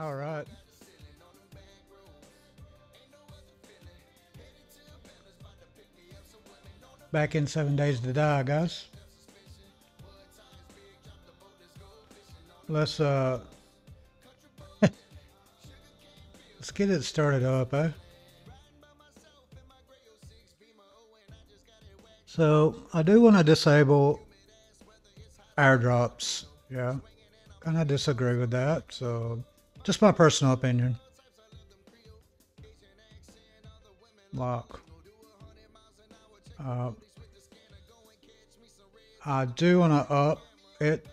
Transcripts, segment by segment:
All right. Back in seven days to die, guys. Let's uh let's get it started up, eh? So I do want to disable airdrops. Yeah, kind of disagree with that. So just my personal opinion. Lock. Uh, I do want to up it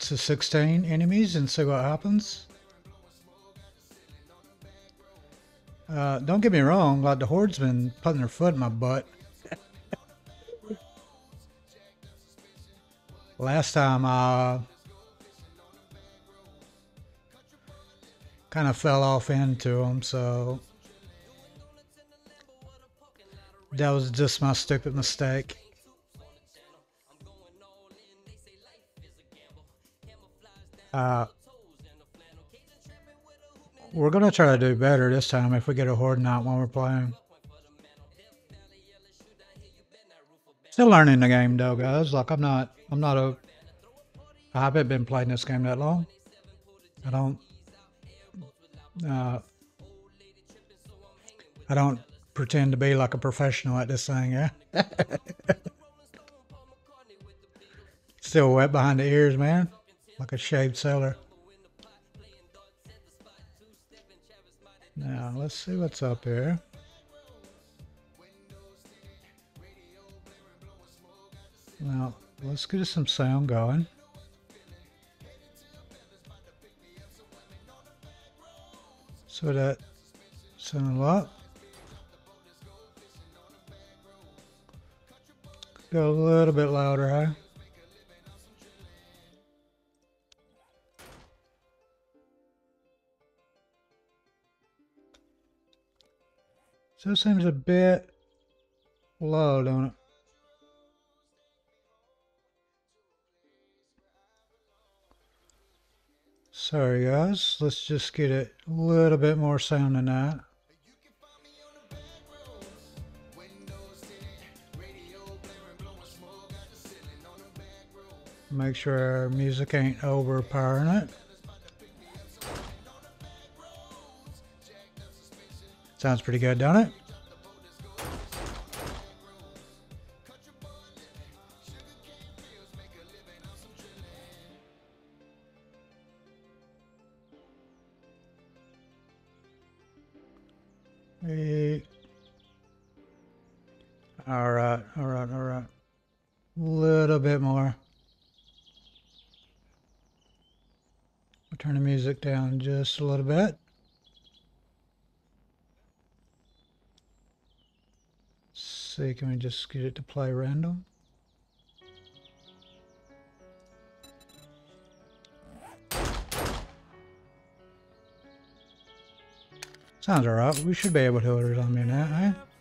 to 16 enemies and see what happens. Uh, don't get me wrong, like the Horde's been putting their foot in my butt. Last time I kind of fell off into them, so that was just my stupid mistake. Uh, we're going to try to do better this time if we get a horde knot when we're playing. Still learning the game though, guys. Like I'm not, I'm not a. I haven't been playing this game that long. I don't. Uh, I don't pretend to be like a professional at this thing, yeah. Still wet behind the ears, man. Like a shaved sailor. Now, let's see what's up here. Now, let's get some sound going. So that sound a lot. Go a little bit louder, huh? So it seems a bit low, don't it? Sorry guys, let's just get it a little bit more sound than that. Make sure our music ain't overpowering it. Sounds pretty good, don't it? All right, all right, all right. A little bit more. We'll turn the music down just a little bit. see, can we just get it to play random? Sounds alright. We should be able to hear it on me now, eh?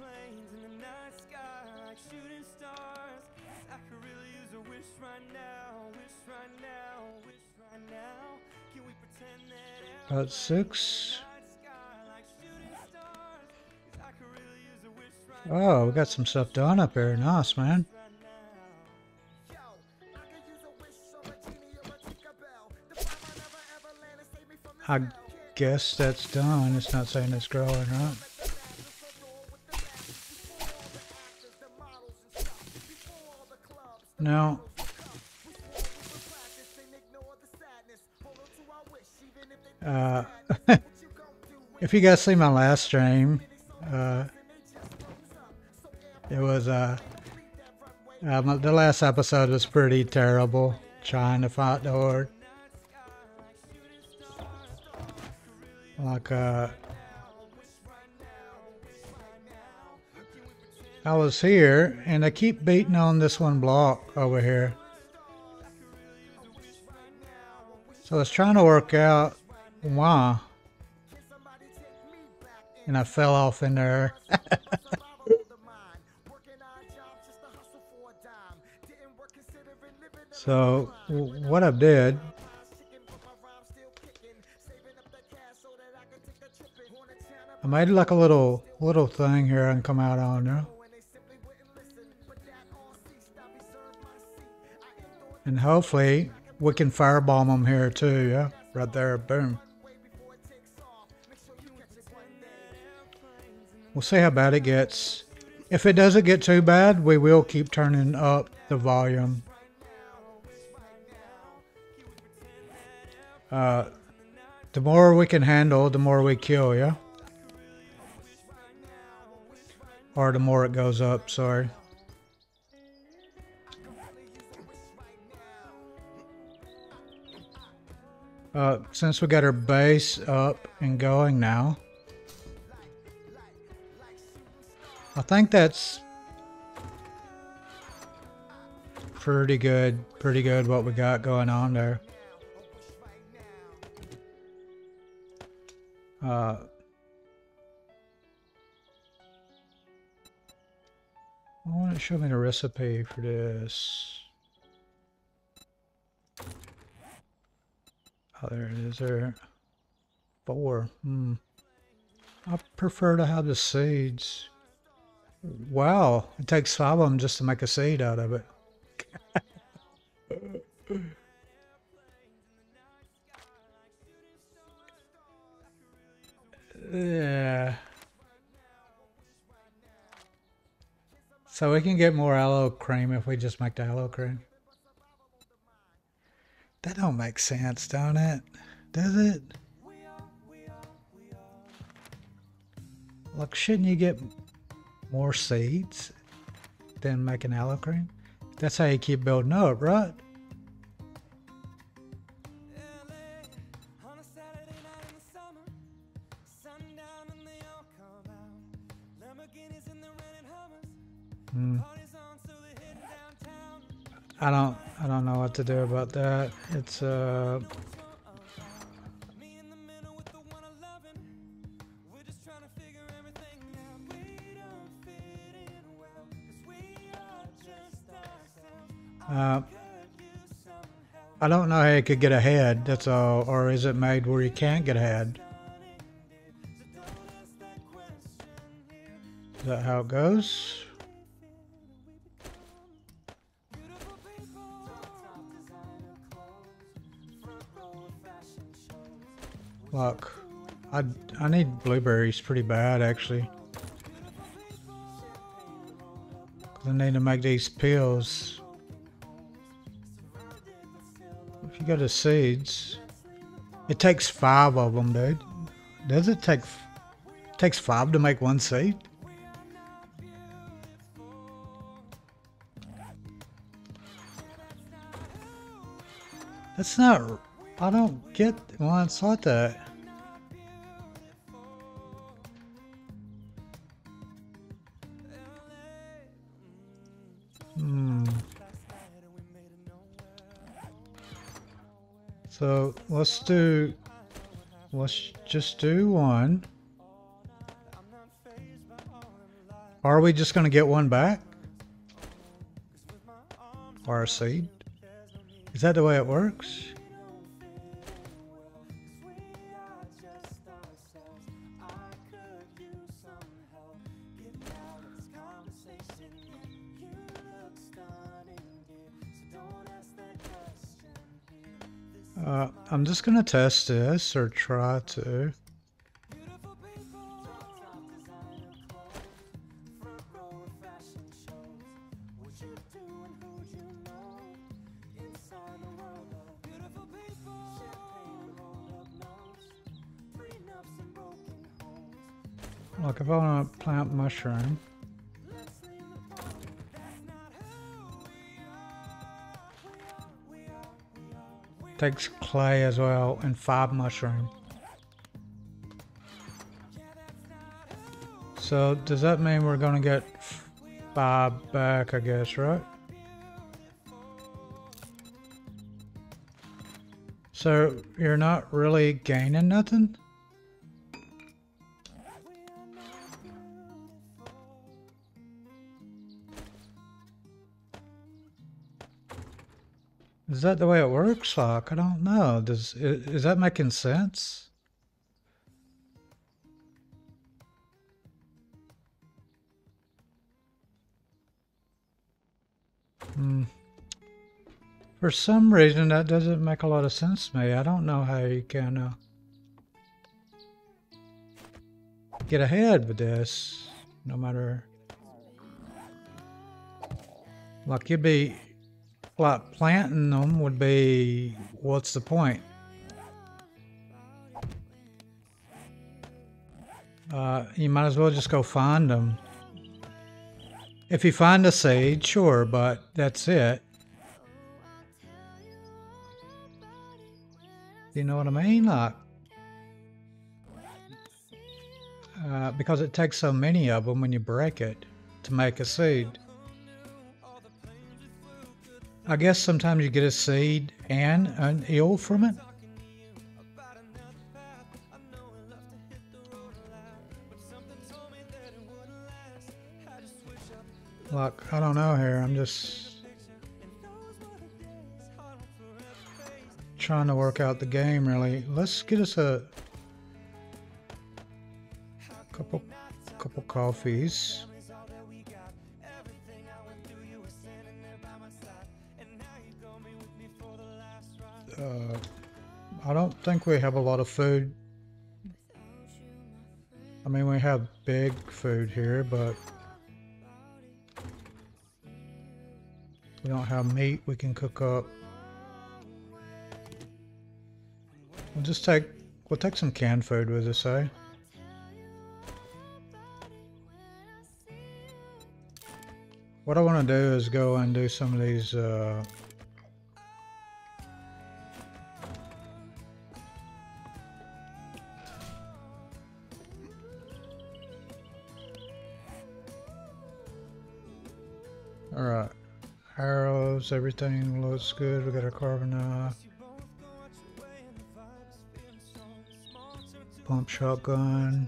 About six. Oh, we got some stuff done up here. Nice, man. I guess that's done. It's not saying it's growing, right? Now, uh, if you guys see my last stream, uh, it was, uh, um, the last episode was pretty terrible, trying to fight the Horde. Like, uh, I was here, and I keep beating on this one block over here. So I was trying to work out why. And I fell off in there. So what I did, I made like a little little thing here and come out on there. And hopefully we can firebomb them here too, yeah? Right there, boom. We'll see how bad it gets. If it doesn't get too bad, we will keep turning up the volume. Uh, the more we can handle, the more we kill, yeah? Or the more it goes up, sorry. Uh, since we got our base up and going now, I think that's pretty good, pretty good what we got going on there. Uh, I want to show me the recipe for this. Oh, there it is there. Four. Hmm. I prefer to have the seeds. Wow, it takes five of them just to make a seed out of it. yeah. So we can get more aloe cream if we just make the aloe cream. That don't make sense, don't it? Does it? Look, shouldn't you get more seeds than making aloe cream? That's how you keep building up, right? Hmm. I don't I don't know what to do about that. It's uh Uh, I don't know how you could get ahead, that's all. Or is it made where you can't get ahead? Is that how it goes? Look, I, I need blueberries pretty bad actually. I need to make these pills. You go to seeds, it takes five of them, dude. Does it take? It takes five to make one seed? That's not I don't get why it's like that. So let's do, let's just do one. Are we just going to get one back? Or a seed? Is that the way it works? I'm just gonna test this or try to. Look, if I want to plant mushroom. Takes clay as well and five mushroom. So does that mean we're to get five back, I guess, right? So you're not really gaining nothing? Is that the way it works, Locke? I don't know. Does is that making sense? Hmm. For some reason, that doesn't make a lot of sense to me. I don't know how you can uh, get ahead with this, no matter. Like, you'd be like, planting them would be... What's the point? Uh, you might as well just go find them. If you find a seed, sure, but that's it. You know what I mean? Like, uh, because it takes so many of them when you break it to make a seed. I guess sometimes you get a seed and an eel from it. Like, I don't know here. I'm just trying to work out the game really. Let's get us a couple couple coffees. I don't think we have a lot of food. I mean, we have big food here, but we don't have meat we can cook up. We'll just take, we'll take some canned food with us, eh? What I want to do is go and do some of these, uh, Alright, uh, arrows, everything looks good. We got a carbon knife. pump shotgun.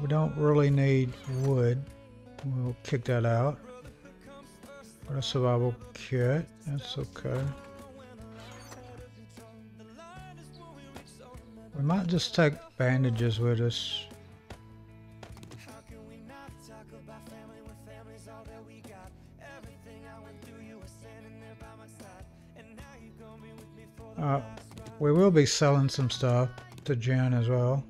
We don't really need wood. We'll kick that out. Got a survival kit. That's okay. We might just take bandages with us. Uh, we will be selling some stuff to Jen as well.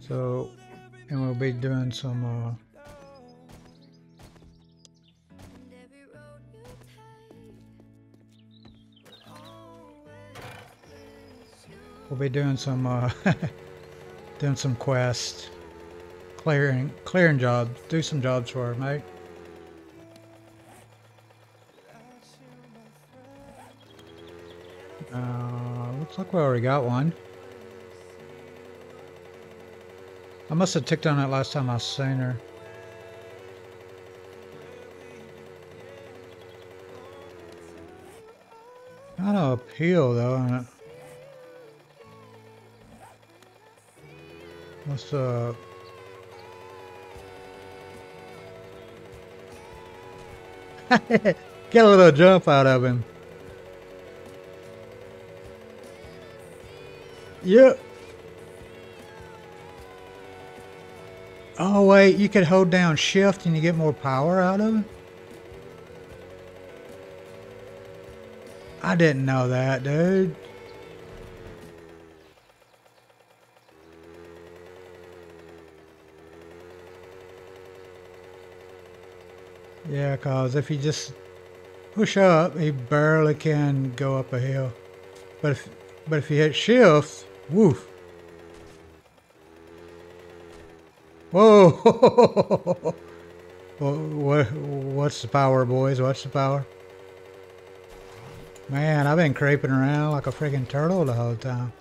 So, and we'll be doing some, uh, We'll be doing some, uh, doing some quests, clearing, clearing jobs. Do some jobs for her, mate. Looks like we already got one. I must have ticked on it last time I seen her. Kind of appeal though. Let's uh get a little jump out of him. Yep. Oh wait, you could hold down shift and you get more power out of it? I didn't know that, dude. Yeah, cause if you just push up, he barely can go up a hill. But if but if you hit shift, Woof. Whoa! what, what's the power, boys? What's the power? Man, I've been creeping around like a freaking turtle the whole time.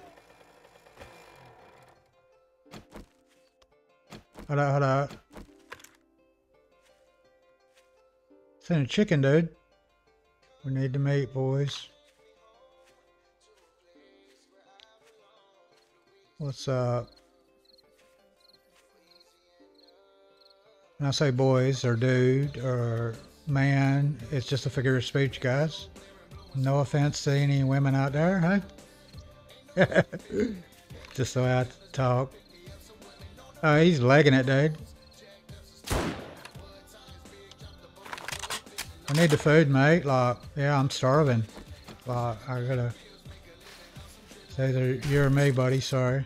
Hold up, hold up. Send a chicken, dude. We need to meet, boys. What's up? When I say boys or dude or man, it's just a figure of speech, guys. No offense to any women out there, huh? just the way I talk. Oh, he's legging it, dude. I need the food, mate. Like, yeah, I'm starving. Like, I gotta say that you're me, buddy. Sorry.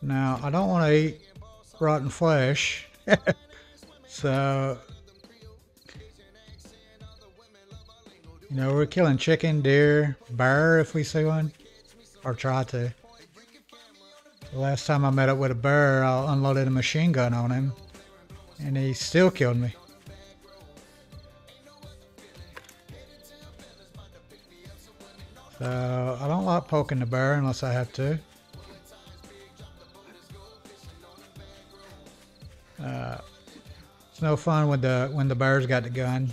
Now, I don't want to eat rotten flesh. so, you know, we're killing chicken, deer, bear if we see one, or try to. The last time I met up with a bear, I unloaded a machine gun on him, and he still killed me. So, I don't like poking the bear unless I have to. Uh, it's no fun when the when the bear's got the gun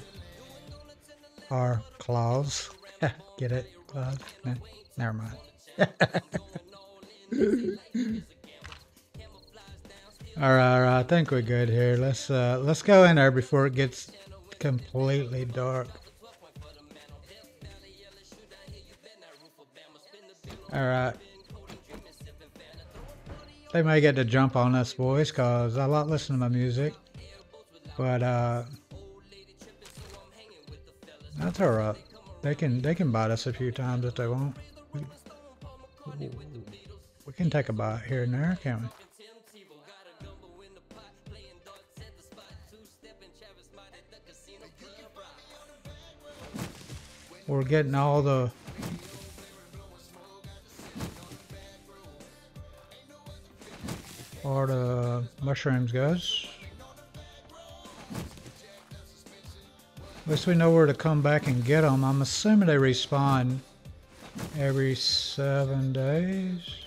or claws. Get it? Claws? Never mind. all right, all right. I think we're good here. Let's uh, let's go in there before it gets completely dark. All right. They may get to jump on us boys because I like listening to my music. But uh that's alright. They can they can bite us a few times if they want. We, we can take a bite here and there, can't we? We're getting all the or the mushrooms guys. At least we know where to come back and get them. I'm assuming they respawn every seven days.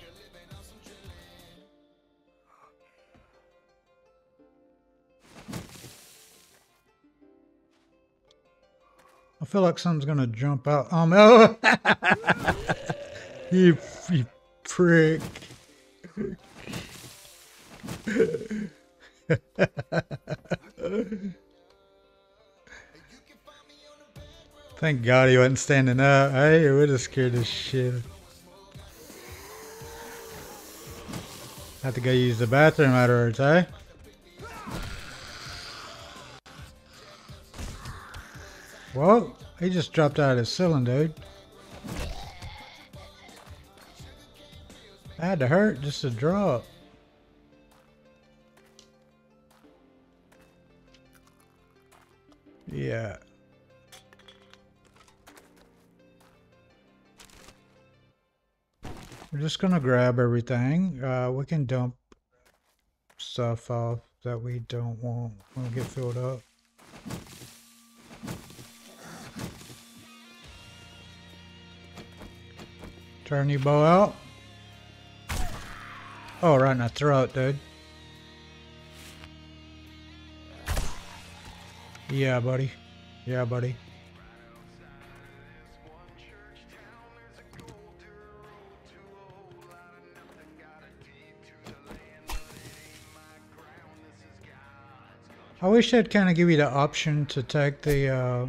I feel like something's gonna jump out. Um, oh, you, you prick. Thank God he wasn't standing up. Hey, would have scared the shit. Have to go use the bathroom afterwards, eh? Whoa, he just dropped out of his ceiling, dude. I had to hurt just to drop. Yeah. We're just gonna grab everything. Uh, we can dump stuff off that we don't want when we get filled up. Turn your bow out. Oh, right in the throat, dude. Yeah, buddy. Yeah, buddy. I wish they'd kind of give you the option to take the, uh...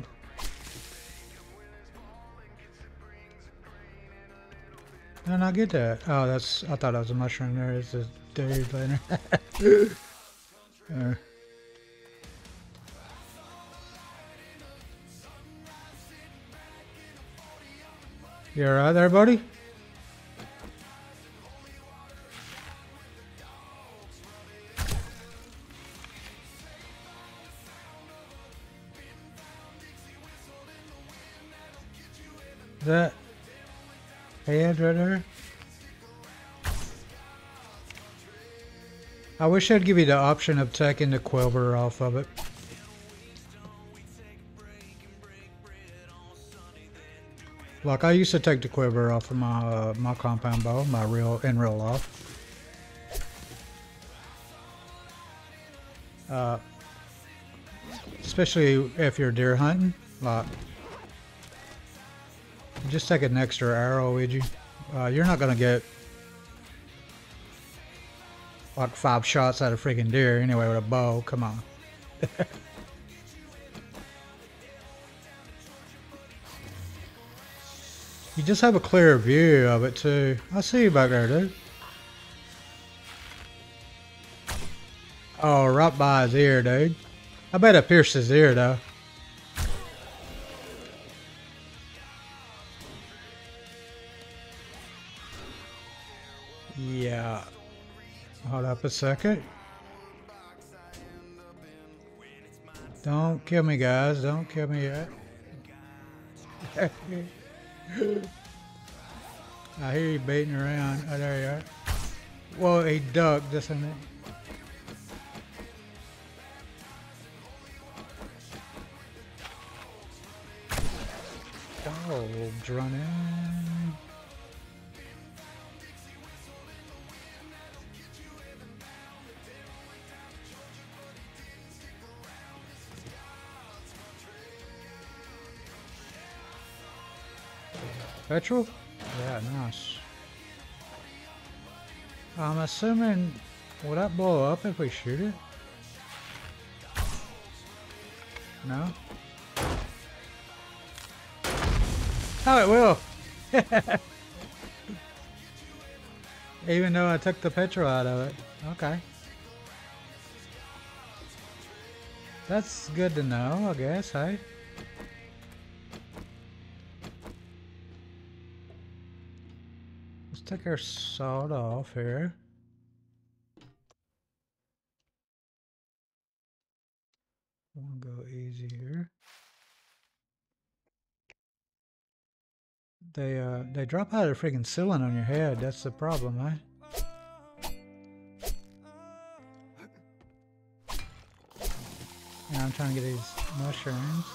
And I get that. Oh, that's, I thought that was a mushroom there. It's a dude later. uh. You alright there, buddy? that head right there? I wish I'd give you the option of taking the quiver off of it. Like I used to take the quiver off of my uh, my compound bow, my real in real life. Uh, especially if you're deer hunting, like just take an extra arrow with you. Uh, you're not gonna get like five shots at a freaking deer anyway with a bow. Come on. just have a clearer view of it too. I see you back there, dude. Oh, right by his ear, dude. I bet I pierced his ear, though. Yeah. Hold up a second. Don't kill me, guys. Don't kill me yet. I hear you baiting around. Oh, there you are. Well, he ducked, just a minute. Oh, running. Petrol? Yeah, nice. I'm assuming, will that blow up if we shoot it? No? Oh, it will. Even though I took the petrol out of it. Okay. That's good to know, I guess, hey? Take our salt off here. Wanna go easy here. They uh they drop out of the freaking ceiling on your head. That's the problem, eh? Yeah, I'm trying to get these mushrooms.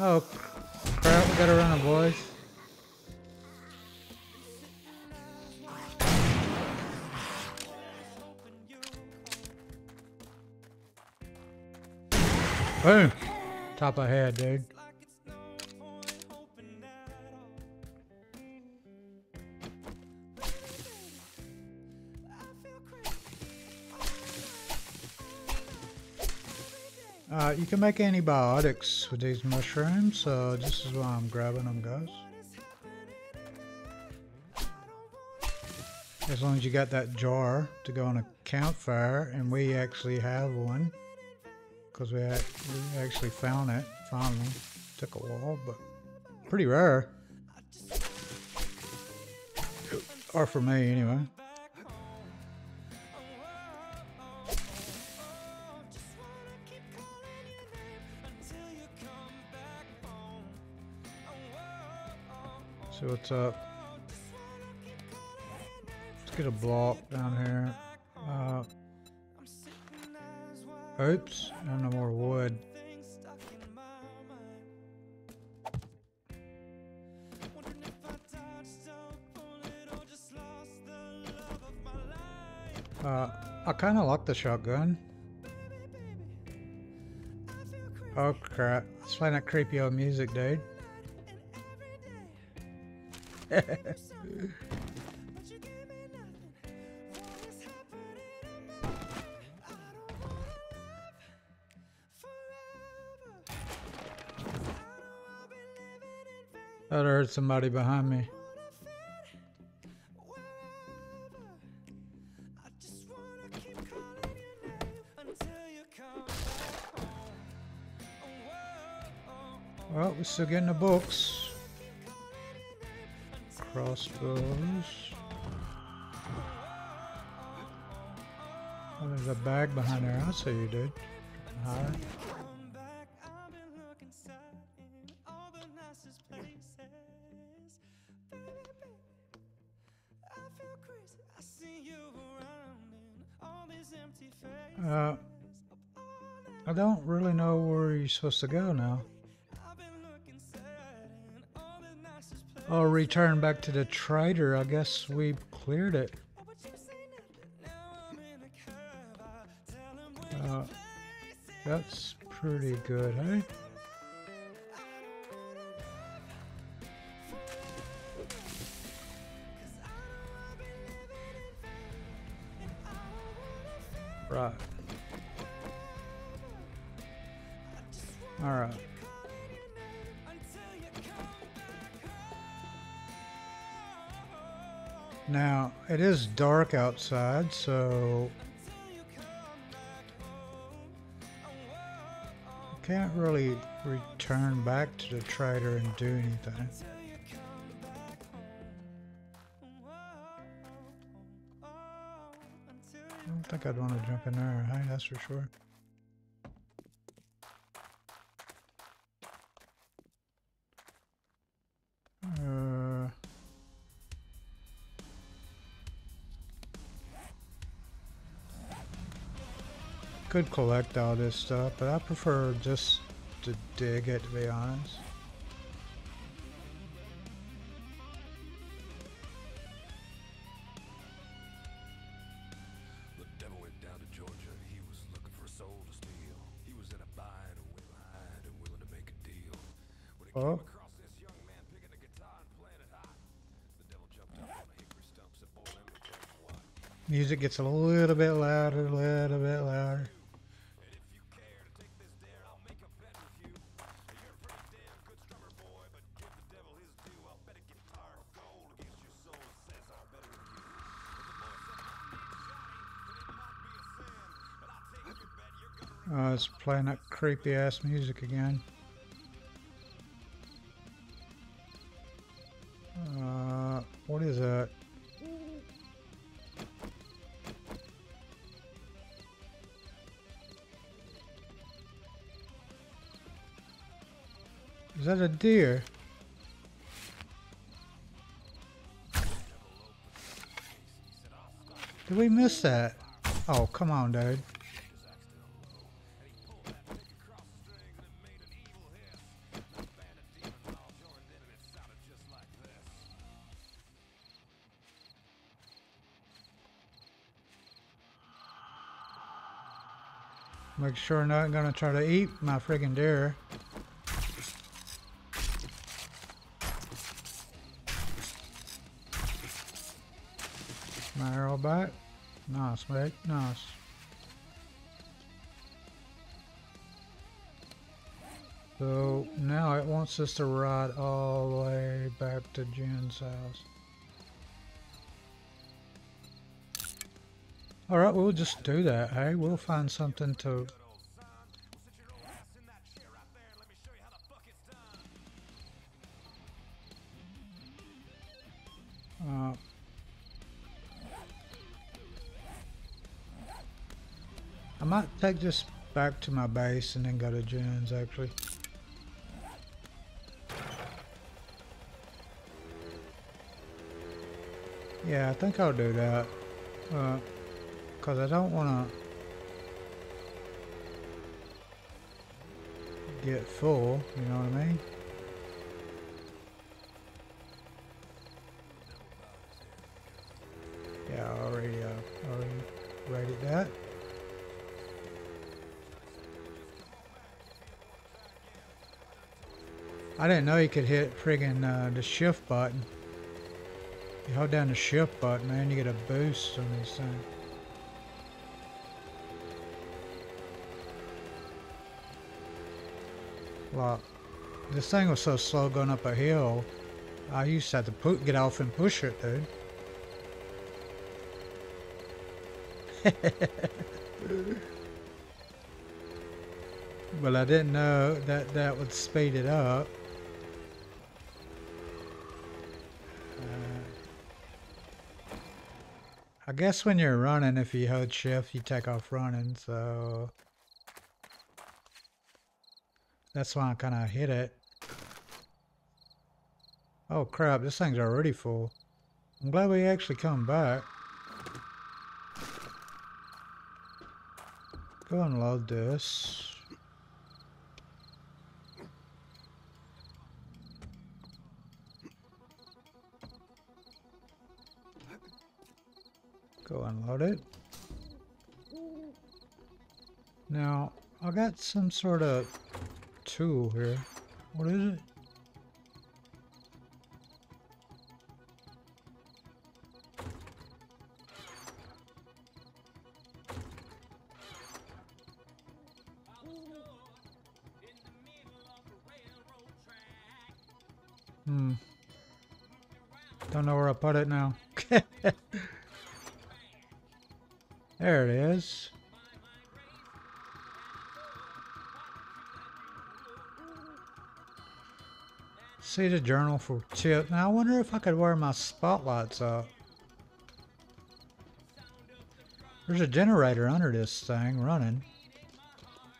Oh crap! We gotta run, boys. Boom! Top of head, dude. Uh, you can make antibiotics with these mushrooms, so this is why I'm grabbing them, guys. As long as you got that jar to go on a campfire, and we actually have one, because we, we actually found it, finally. Took a while, but pretty rare. Or for me, anyway. See what's up. Let's get a block down here. Uh, oops, no more wood. Uh, I kind of like the shotgun. Oh crap, it's playing that creepy old music, dude. I heard somebody behind me. Well, we're still getting the books crossbows. Oh, there's a bag behind there. I see you, dude. Hi. Supposed to go now. I'll return back to the trader. I guess we cleared it. Uh, that's pretty good, eh? Dark outside, so... Can't really return back to the trader and do anything. I don't think I'd want to jump in there, hey, that's for sure. Could collect all this stuff, but I prefer just to dig it, to be honest. Oh. Music gets a little Oh, it's playing that creepy ass music again. Uh, what is that? Is that a deer? Did we miss that? Oh, come on, dude. Make sure not gonna try to eat my friggin' deer. My arrow back. Nice, mate. Nice. So now it wants us to ride all the way back to Jen's house. Alright, we'll just do that, hey? We'll find something to... Uh, I might take this back to my base and then go to Jen's, actually. Yeah, I think I'll do that. Uh, because I don't want to get full, you know what I mean? Yeah, I already, uh, already rated that. I didn't know you could hit friggin' uh, the shift button. You hold down the shift button, man, you get a boost on this thing. Well, this thing was so slow going up a hill, I used to have to get off and push it, dude. but I didn't know that that would speed it up. Uh, I guess when you're running, if you hold shift, you take off running, so... That's why I kind of hit it. Oh crap, this thing's already full. I'm glad we actually come back. Go unload this. Go unload it. Now, I got some sort of tool here. What is it? Hmm. Don't know where I put it now. there it is. See the journal for tip. Now I wonder if I could wear my spotlights up. There's a generator under this thing running.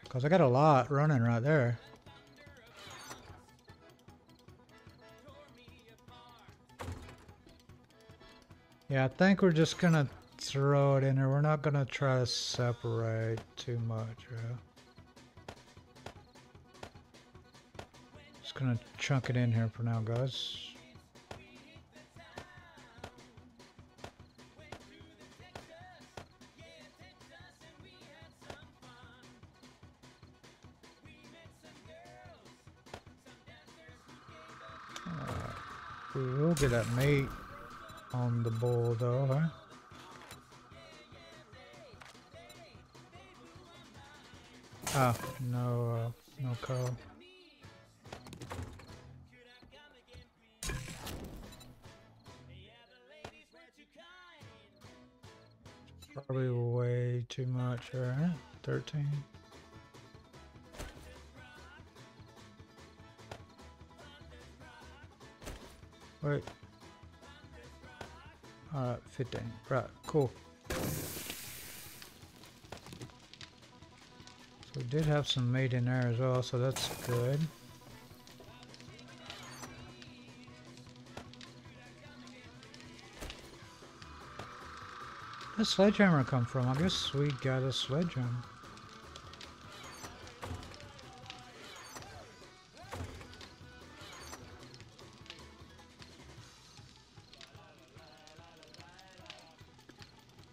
Because I got a lot running right there. Yeah, I think we're just going to throw it in there. We're not going to try to separate too much. Yeah. To chunk it in here for now, guys. We will get that mate on the bowl though, huh? Ah, no, uh, no cow. Too much, right? 13. Wait. Alright, 15. Right, cool. So we did have some meat in there as well, so that's good. Where did sledgehammer come from? I guess we got a sledgehammer.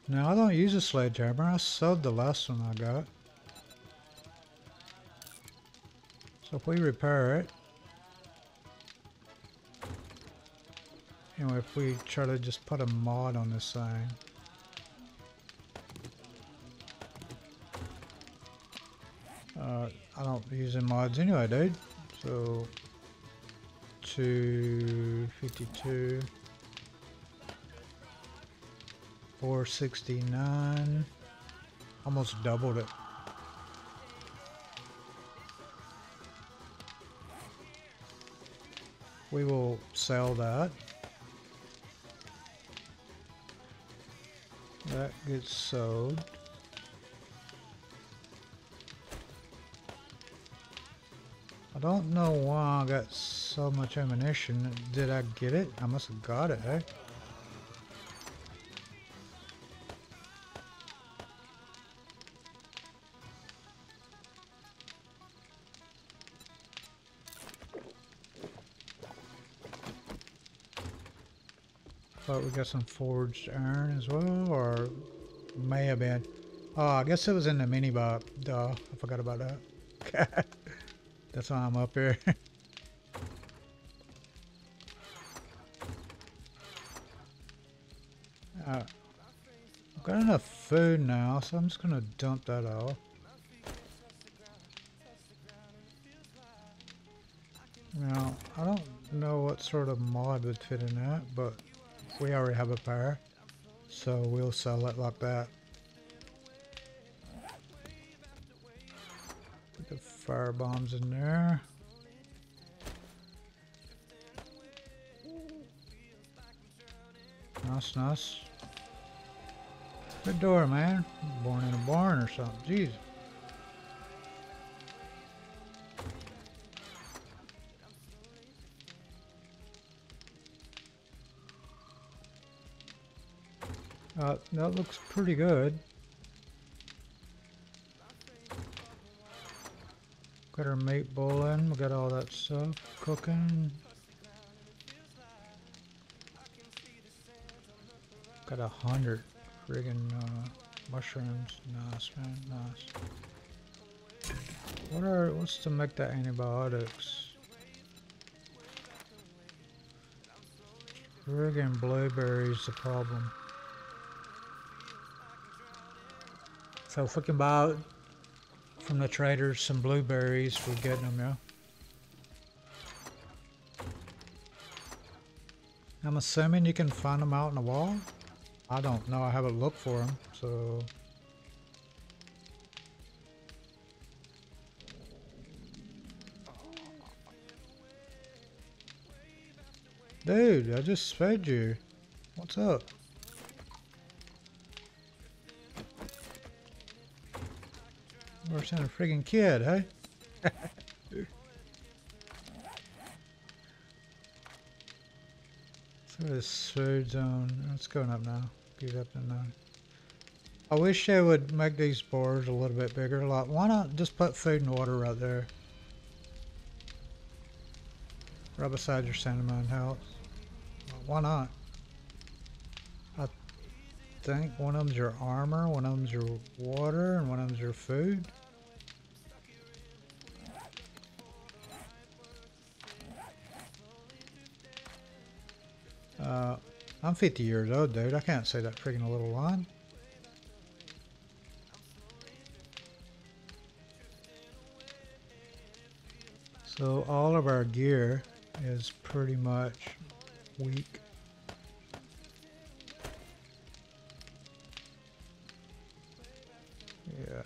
Now I don't use a sledgehammer. I sold the last one I got. So if we repair it, anyway, if we try to just put a mod on this thing, Any mods anyway, dude. So 252. 469 almost doubled it we will sell that that gets sold don't know why I got so much ammunition did I get it I must have got it eh Thought we got some forged iron as well, or may have been. Oh, I guess it was in the mini box. Duh, I forgot about that. That's why I'm up here. uh, I've got enough food now, so I'm just gonna dump that off. Now, I don't know what sort of mod would fit in that, but we already have a pair, so we'll sell it like that. Bombs in there. Nice, nice. Good door, man. Born in a barn or something. Jeez. Uh, that looks pretty good. Got our meat boiling. We got all that stuff cooking. Got a hundred friggin' uh, mushrooms. Nice, man. Nice. What are, what's to make the antibiotics? Friggin' blueberries the problem. So if we buy from the traders some blueberries, we're getting them, yeah. I'm assuming you can find them out in the wall. I don't know. I haven't looked for them, so... Dude, I just fed you. What's up? Worse than a friggin' kid, hey? so this food zone, it's going up now. Get up to nine. I wish they would make these bars a little bit bigger. Like, why not just put food and water right there? Right beside your Mine house. Why not? I think one of them's your armor, one of them's your water, and one of them's your food. Uh, I'm 50 years old, dude. I can't say that freaking little line. So all of our gear is pretty much weak. Yeah.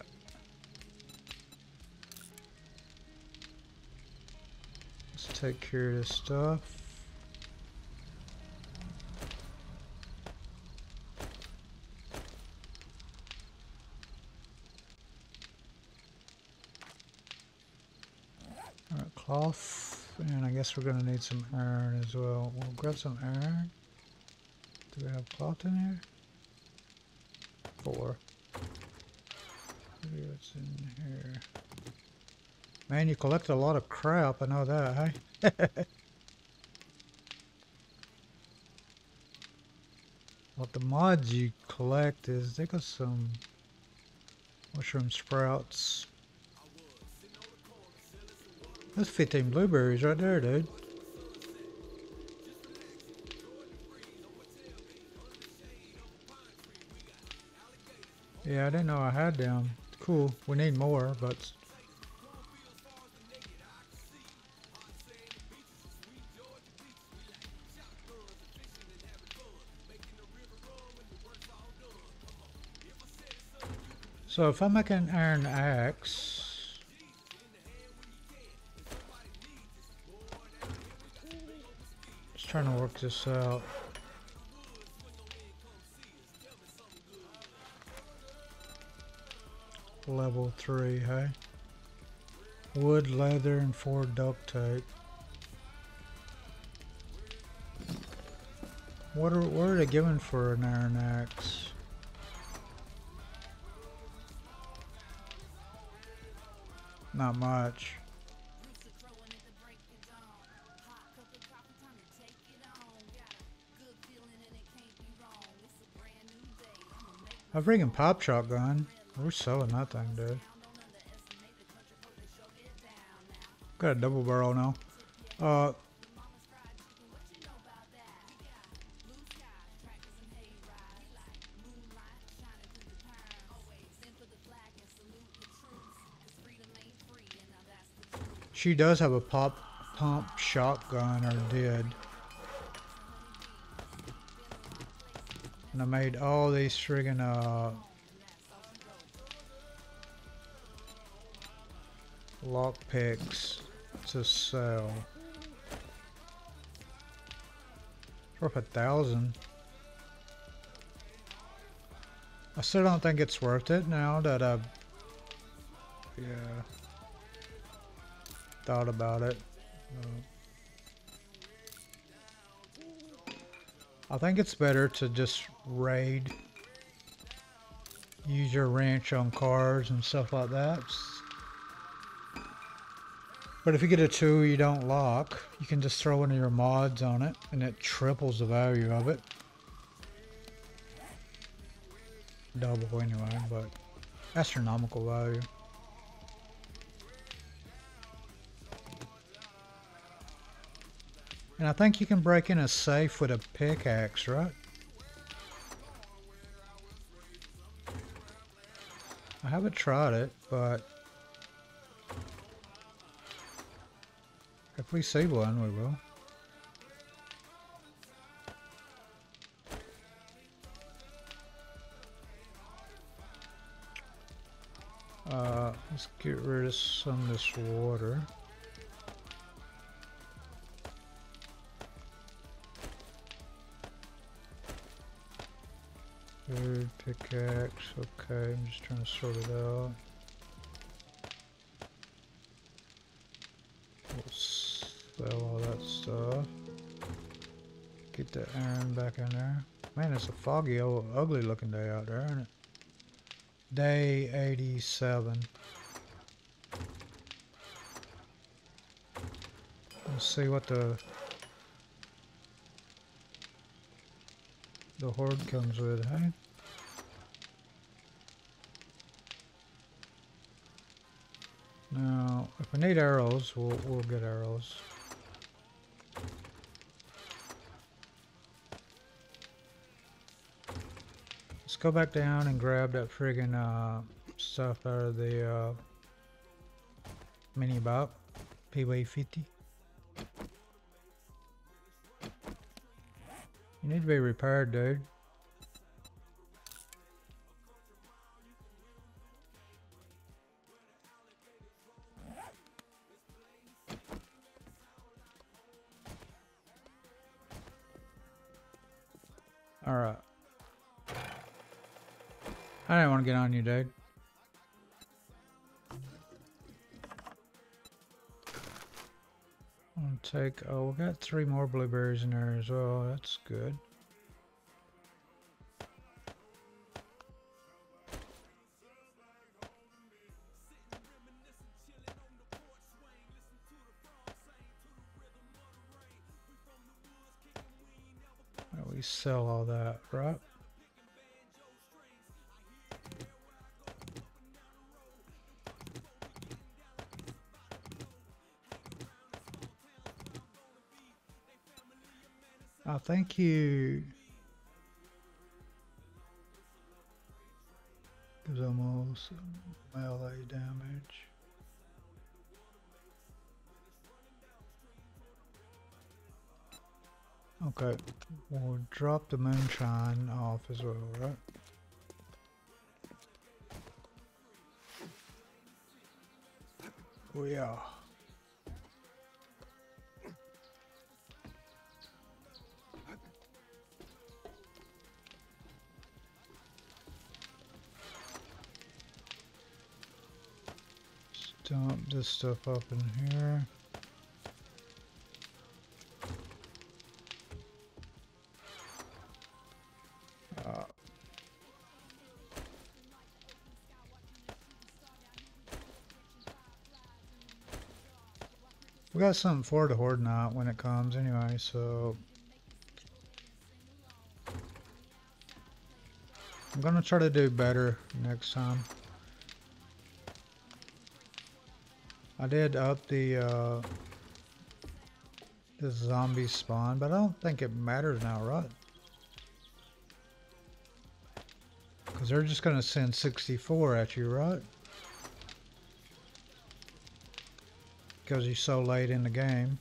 Let's take care of this stuff. Alright, cloth. And I guess we're going to need some iron as well. We'll grab some iron. Do we have cloth in here? Four. Maybe what's in here? Man, you collect a lot of crap. I know that, hey? what the mods you collect is they got some mushroom sprouts, That's 15 blueberries right there, dude. Yeah, I didn't know I had them. Cool. We need more, but... So if I make an iron axe... trying to work this out. Level 3, hey? Wood, leather, and 4 duct tape. What are, what are they giving for an iron axe? Not much. A freaking pop shotgun. We're selling that thing, dude. Got a double barrel now. Uh, she does have a pop pump shotgun or did. And I made all these friggin' uh, lock picks to sell. Worth a thousand. I still don't think it's worth it now that I've yeah thought about it. Uh, I think it's better to just raid. Use your wrench on cars and stuff like that. But if you get a 2 you don't lock, you can just throw one of your mods on it and it triples the value of it. Double anyway, but astronomical value. And I think you can break in a safe with a pickaxe, right? I haven't tried it, but if we see one, we will. Uh, let's get rid of some of this water. Pickaxe, okay, I'm just trying to sort it out. We'll sell all that stuff. Get the iron back in there. Man, it's a foggy, old, ugly looking day out there, isn't it? Day 87. Let's see what the the horde comes with, hey? If we need arrows, we'll, we'll get arrows. Let's go back down and grab that friggin' uh, stuff out of the uh, mini bop, PW50. You need to be repaired, dude. You, dude. I'll take, oh, we got three more blueberries in there as well. That's good. Sell all that, right? Thank you. Gives almost melee damage. Okay, we'll drop the moonshine off as well, right? We are. Dump this stuff up in here. Uh, we got something for the horde now when it comes anyway, so I'm gonna try to do better next time. I did up the uh, the zombie spawn, but I don't think it matters now, right? Because they're just going to send 64 at you, right? Because you're so late in the game.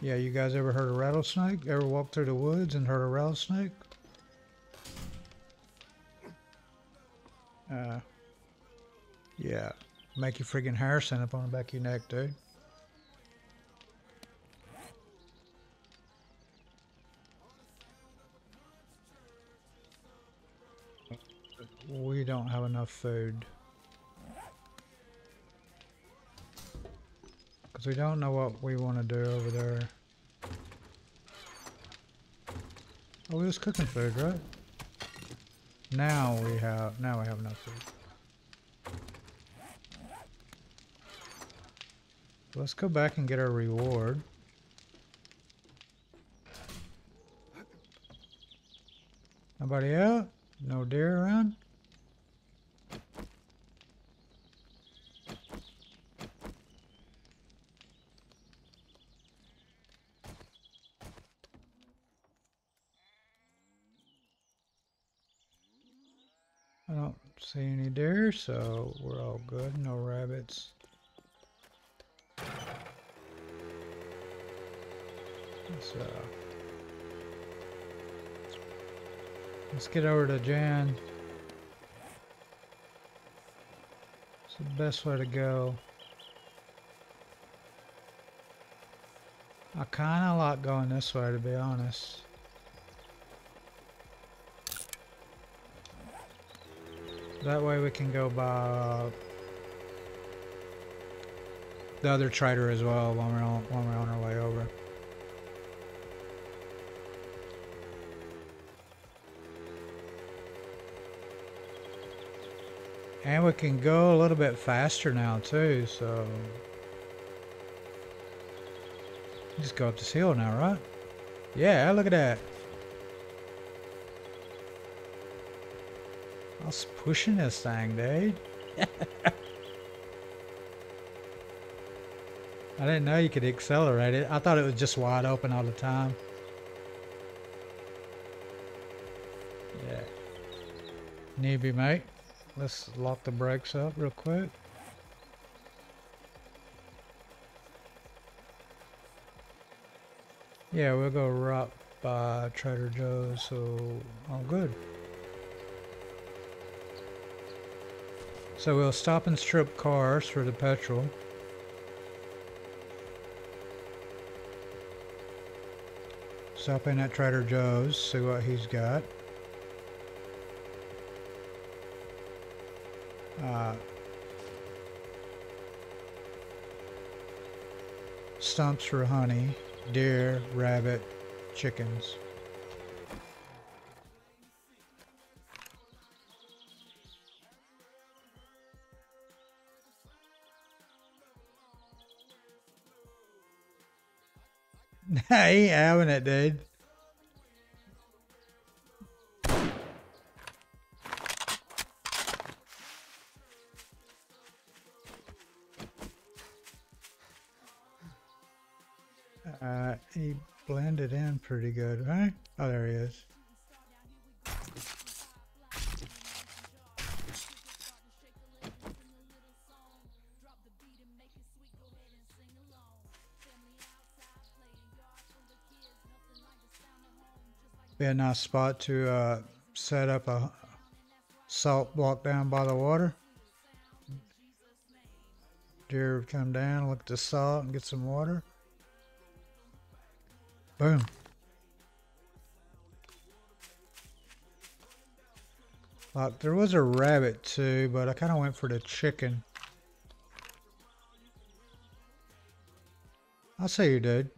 Yeah, you guys ever heard a rattlesnake? Ever walked through the woods and heard a rattlesnake? Uh, yeah, make your friggin' hair stand up on the back of your neck, dude. We don't have enough food. Because we don't know what we want to do over there. Oh, we was cooking food, right? Now we have, now we have enough food. Let's go back and get our reward. Nobody out? No deer around? I don't see deer, so we're all good. No rabbits. Let's uh, Let's get over to Jan. It's the best way to go. I kind of like going this way, to be honest. That way we can go by the other trader as well when we're on, when we're on our way over. And we can go a little bit faster now too, so just go up this hill now, right? Yeah, look at that. Was pushing this thing, dude. I didn't know you could accelerate it. I thought it was just wide open all the time. Yeah. Newbie, mate. Let's lock the brakes up real quick. Yeah, we'll go right by Trader Joe's, so all good. So we'll stop and strip cars for the petrol. Stop in at Trader Joe's, see what he's got. Uh, stumps for honey, deer, rabbit, chickens. Ain't having it, dude. Uh, he blended in pretty good, right? Oh, there he is. Be a nice spot to uh, set up a salt block down by the water. Deer would come down, look at the salt, and get some water. Boom. Like, there was a rabbit too, but I kind of went for the chicken. I'll see you, dude.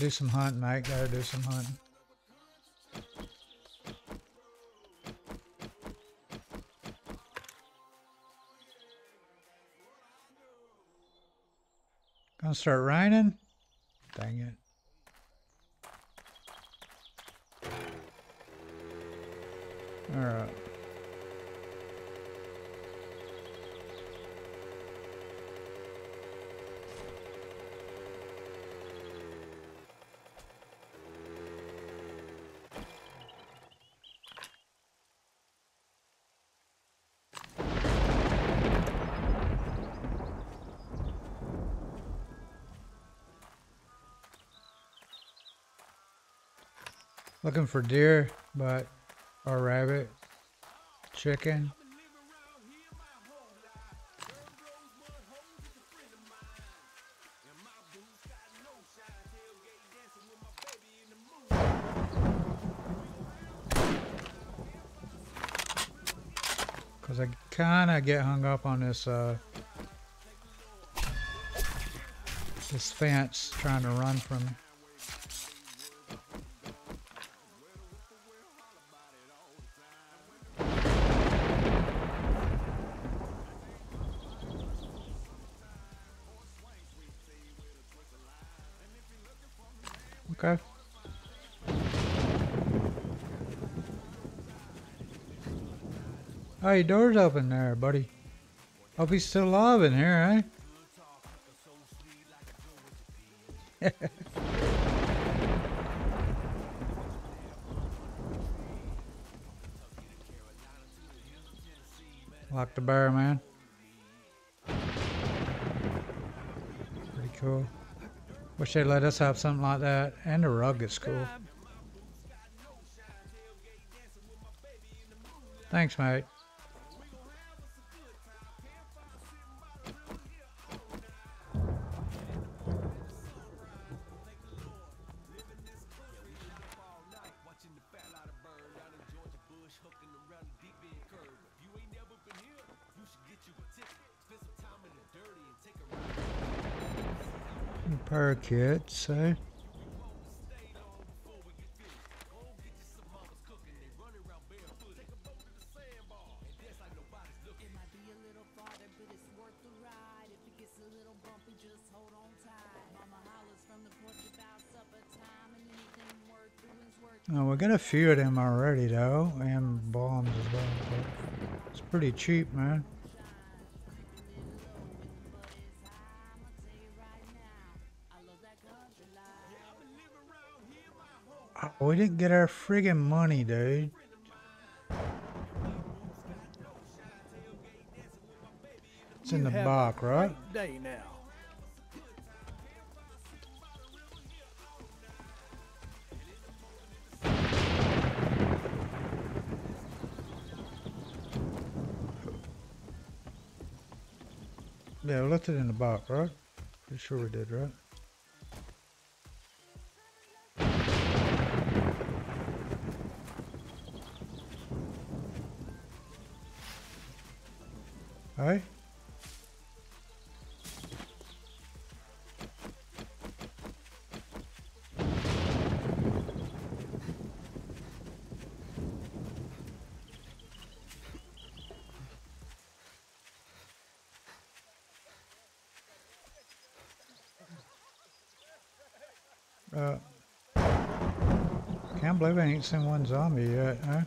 Do some hunting, mate. Gotta do some hunting. Gonna start raining? Dang it. Alright. Looking for deer, but or rabbit, chicken. Cause I kind of get hung up on this uh, this fence trying to run from me. How your doors open there, buddy? Hope he's still alive in here, eh? Lock the bear, man. Pretty cool. Wish they'd let us have something like that. And the rug is cool. Thanks, mate. Kid, so. Oh, we got a few of them already though, and bombs as well. It's pretty cheap, man. We didn't get our friggin' money, dude. It's in the box, right? Day now. Yeah, we left it in the box, right? Pretty sure we did, right? Believe I ain't seen one zombie yet, huh?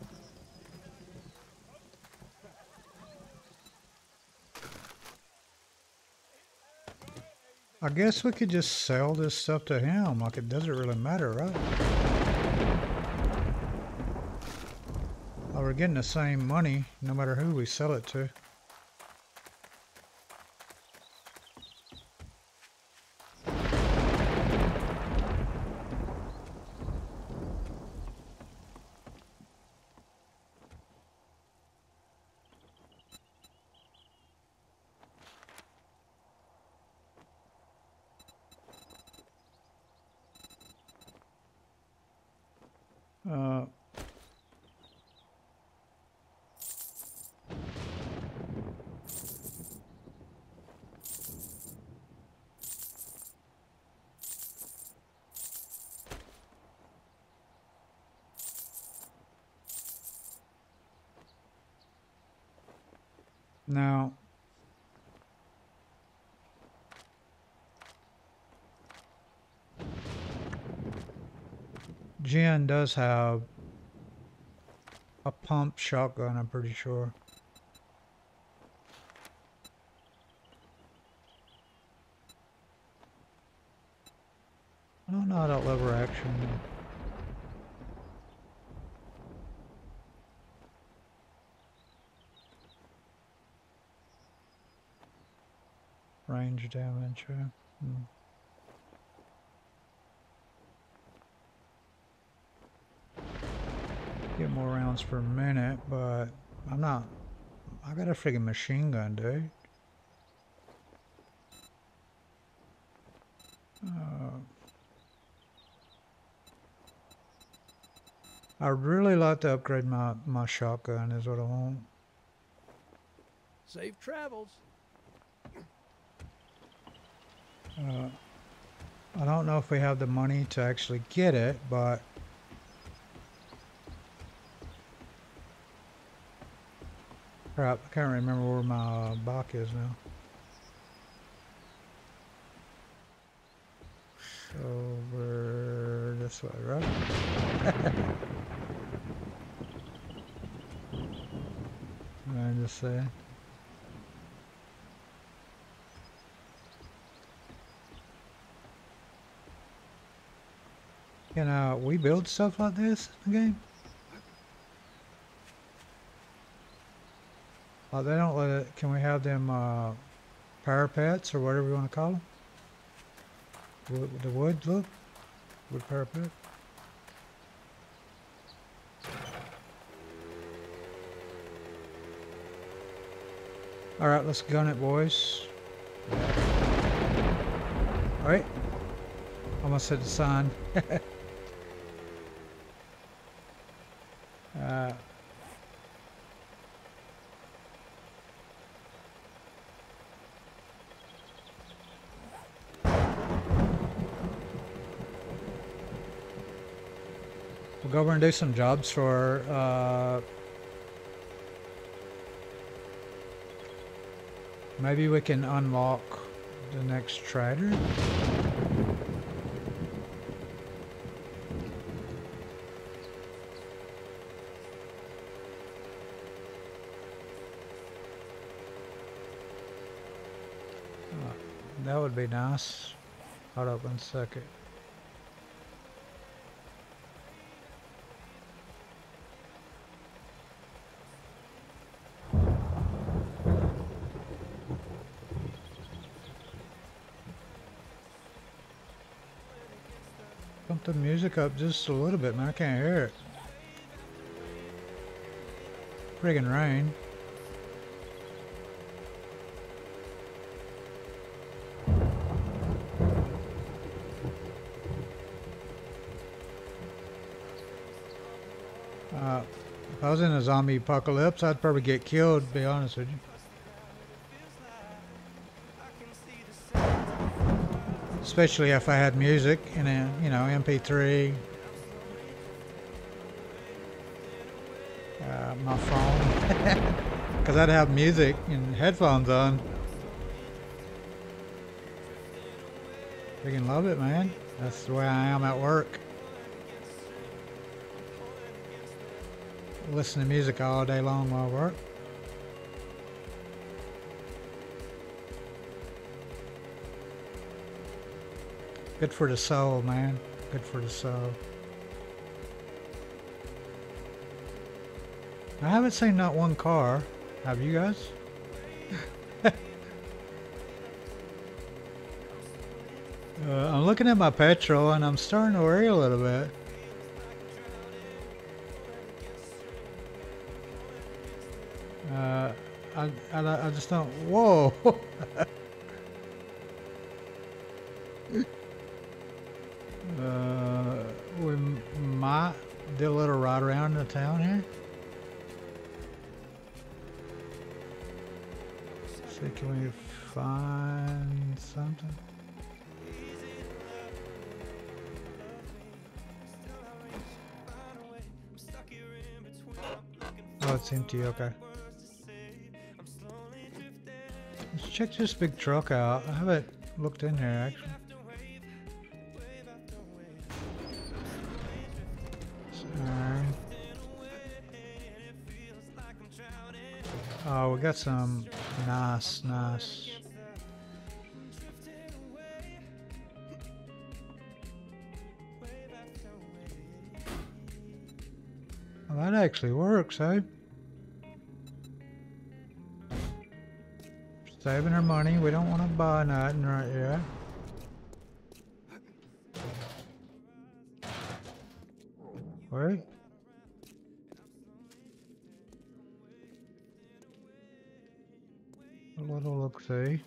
I guess we could just sell this stuff to him, like it doesn't really matter, right? Well, we're getting the same money no matter who we sell it to. Uh, now, Jen does have a pump shotgun, I'm pretty sure. I don't know how that lever action. Damage, yeah. Hmm. Get more rounds per minute, but I'm not. I got a friggin' machine gun, dude. Uh, I really like to upgrade my, my shotgun is what I want. Safe travels. Uh, I don't know if we have the money to actually get it, but crap, I can't remember where my uh, is now. Over this way, right? I'm just saying. Can uh, we build stuff like this in the game? Oh, they don't let it. Can we have them uh, parapets or whatever you want to call them? Wood, the wood look? Wood parapet? Alright, let's gun it, boys. Alright. Almost hit the sign. and do some jobs for uh, maybe we can unlock the next trader. That would be nice. Hold up one second. Up just a little bit, man. I can't hear it. Friggin' rain. Uh, if I was in a zombie apocalypse, I'd probably get killed, to be honest with you. Especially if I had music in a, you know, MP3. Uh, my phone. Because I'd have music and headphones on. Freaking love it, man. That's the way I am at work. Listen to music all day long while I work. Good for the soul, man. Good for the soul. I haven't seen not one car. Have you guys? uh, I'm looking at my petrol and I'm starting to worry a little bit. Uh, I, I, I just don't. Whoa! uh, we might do a little ride around the town here. See, can we find something? Oh, it's empty. Okay. Let's check this big truck out. I haven't looked in here actually. Got some nice, nice. Well, that actually works, eh? Saving our money. We don't want to buy nothing right here. Wait. Look-see.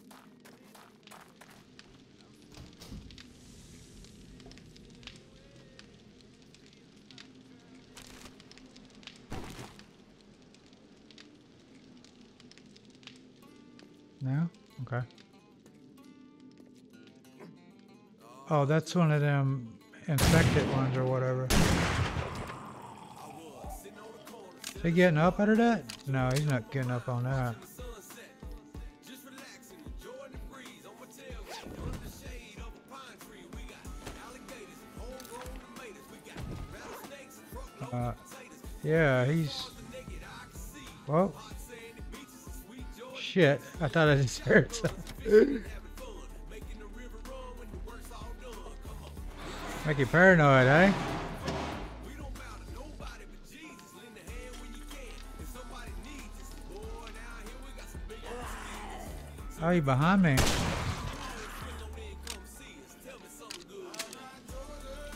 No? Okay. Oh, that's one of them infected ones or whatever. Is he getting up out of that? No, he's not getting up on that. Yeah, he's... Well... Shit, I thought I just heard something. Make you paranoid, eh? Oh, you behind me.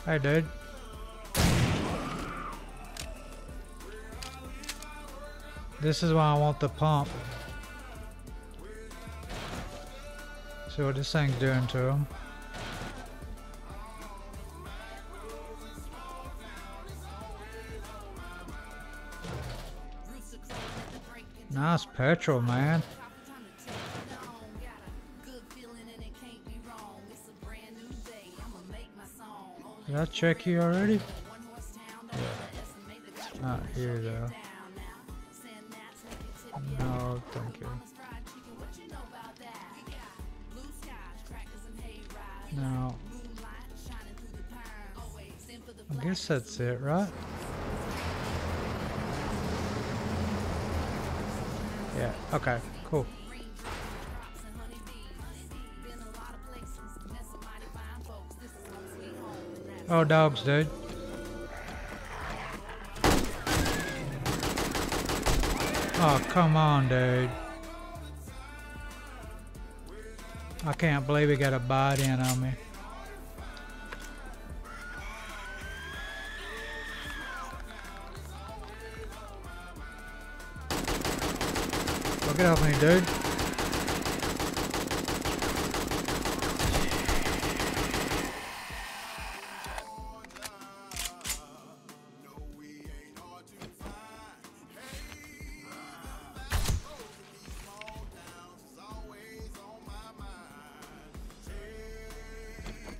Hey, dude. This is why I want the pump. See what this thing's doing to him. Nice petrol, man. Did I check you already? Yeah. Not here though. I guess that's it, right? Yeah, okay, cool. Oh, dogs, dude. Oh, come on, dude. I can't believe he got a bite in on me. Me, dude.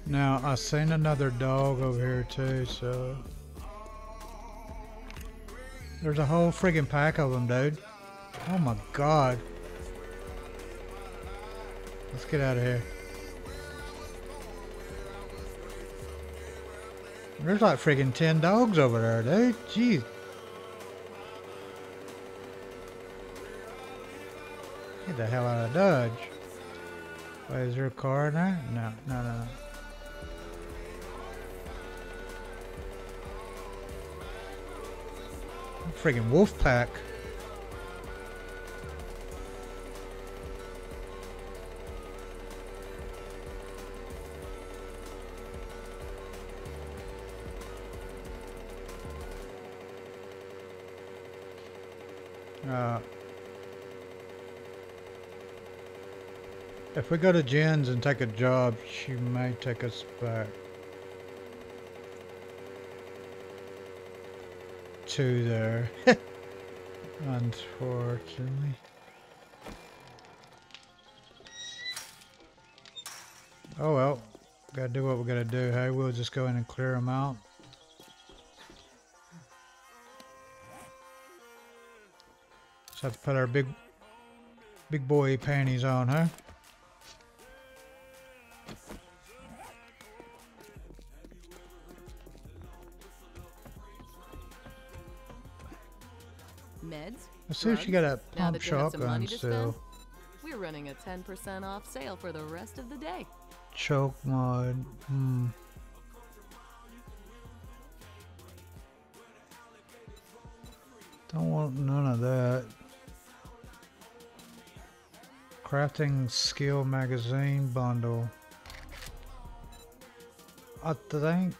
Now, I seen another dog over here too, so... There's a whole friggin' pack of them, dude. Oh my god. Let's get out of here. There's like friggin' 10 dogs over there, dude. Jeez. Get the hell out of Dodge. Wait, is there a car in there? No, no, no, no. Friggin' wolf pack. If we go to Jen's and take a job, she may take us back to there. Unfortunately. Oh well, gotta do what we gotta do. Hey, we'll just go in and clear them out. Just have to put our big, big boy panties on, huh? See if she got a Now pump that you have some money shotgun to still. we're running a 10% off sale for the rest of the day. Choke mod. Hmm. Don't want none of that. Crafting skill magazine bundle. I think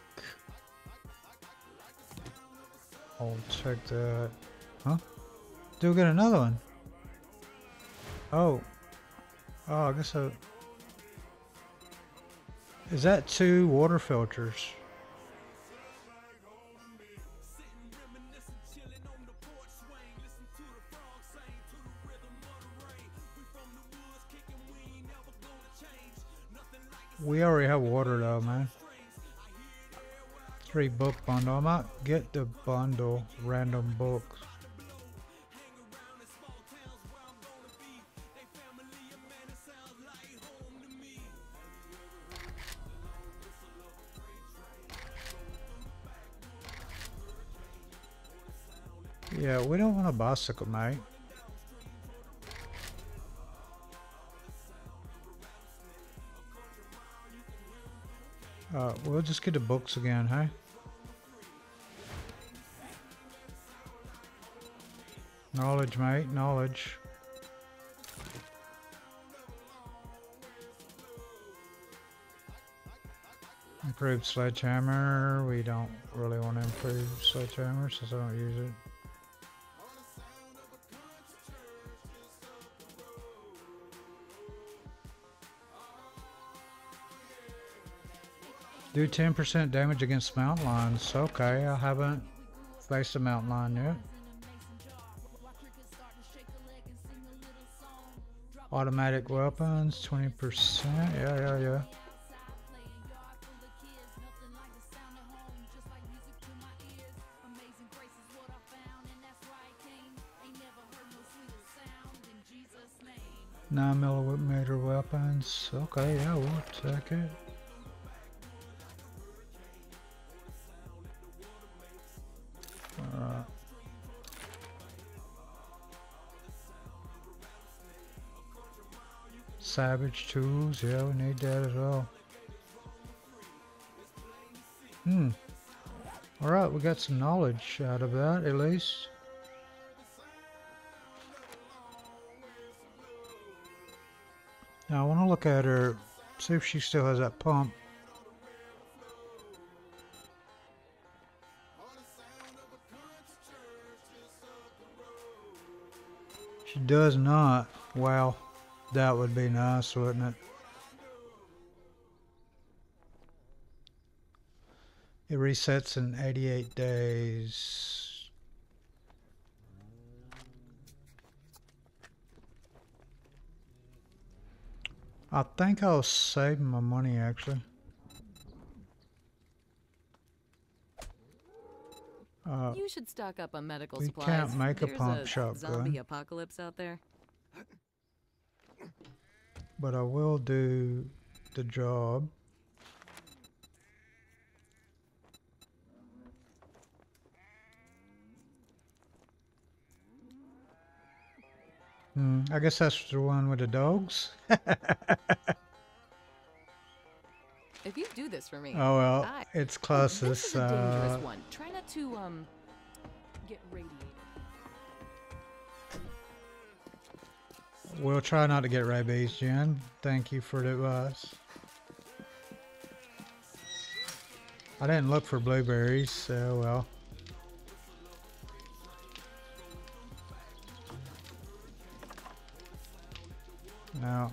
I'll check that. Huh? Do get another one? Oh. Oh, I guess so. Is that two water filters? We already have water though, man. Three book bundle. I might get the bundle random books. Yeah, we don't want a bicycle, mate. Uh, we'll just get the books again, hey? Knowledge, mate, knowledge. Improved sledgehammer. We don't really want to improve sledgehammer since I don't use it. Do 10% damage against mountain lions. Okay, I haven't faced a mountain lion yet. Automatic weapons, 20%. Yeah, yeah, yeah. Nine millimeter weapons. Okay, yeah, we'll take it. Savage tools, yeah, we need that as well. Hmm. Alright, we got some knowledge out of that, at least. Now I want to look at her, see if she still has that pump. She does not. Wow. That would be nice, wouldn't it? It resets in 88 days. I think I'll save my money actually. Uh, You should stock up on medical we supplies. can't make a There's pump a shotgun. Zombie apocalypse out there. But I will do the job. Hmm, I guess that's the one with the dogs. If you do this for me, Oh well, I- it's this is a dangerous Uh, one. Try not to um get. We'll try not to get rabies, Jen. Thank you for the advice. I didn't look for blueberries, so well. Now,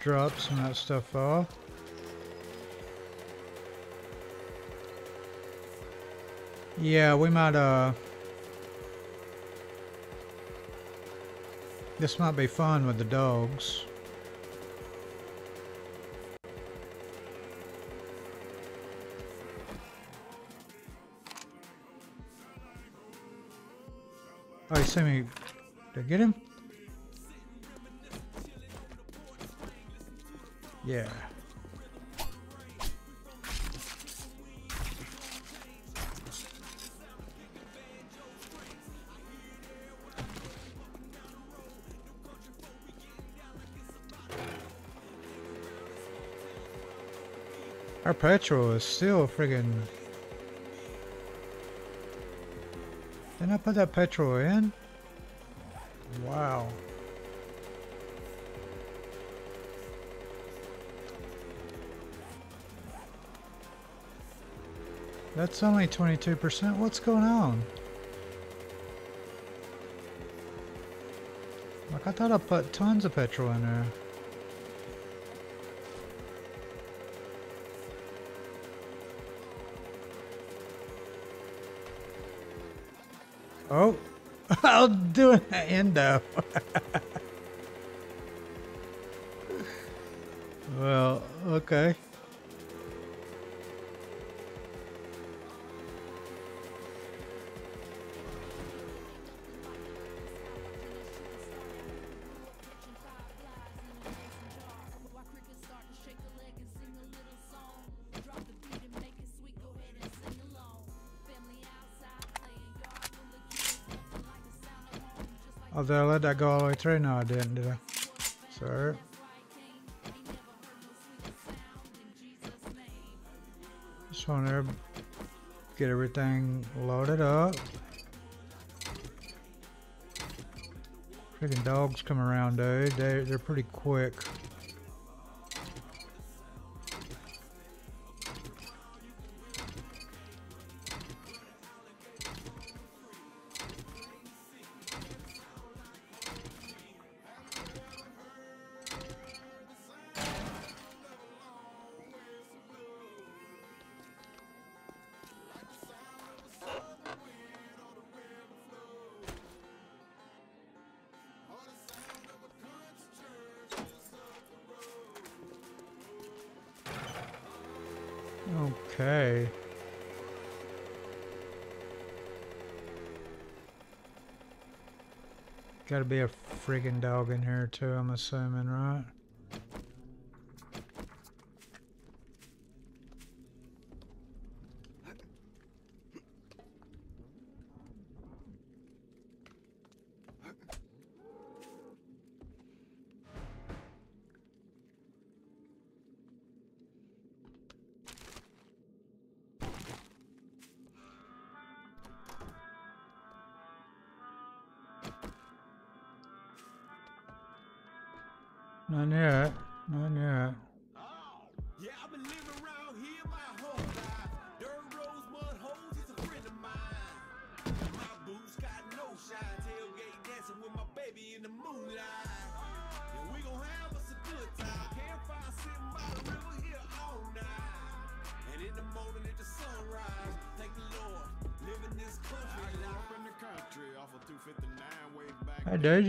drop some of that stuff off. Yeah, we might, uh... This might be fun with the dogs. Oh, you see me... Did I get him? Yeah. Our petrol is still friggin' Didn't I put that petrol in? Wow. That's only 22%. What's going on? Like, I thought I put tons of petrol in there. Oh, I'll do an endo. well, okay. I let that go all the way through? No, I didn't, did I? Sorry. Just want to get everything loaded up. Freaking dogs come around, dude. They, they're pretty quick. Friggin' dog in here too, I'm assuming, right?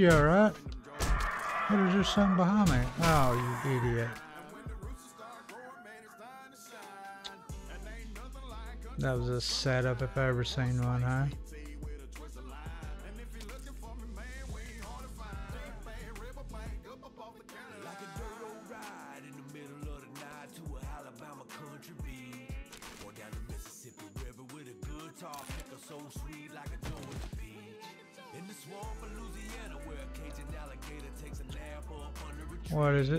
you alright? What is this something behind me? Oh, you idiot. That was a setup if I ever seen one, huh?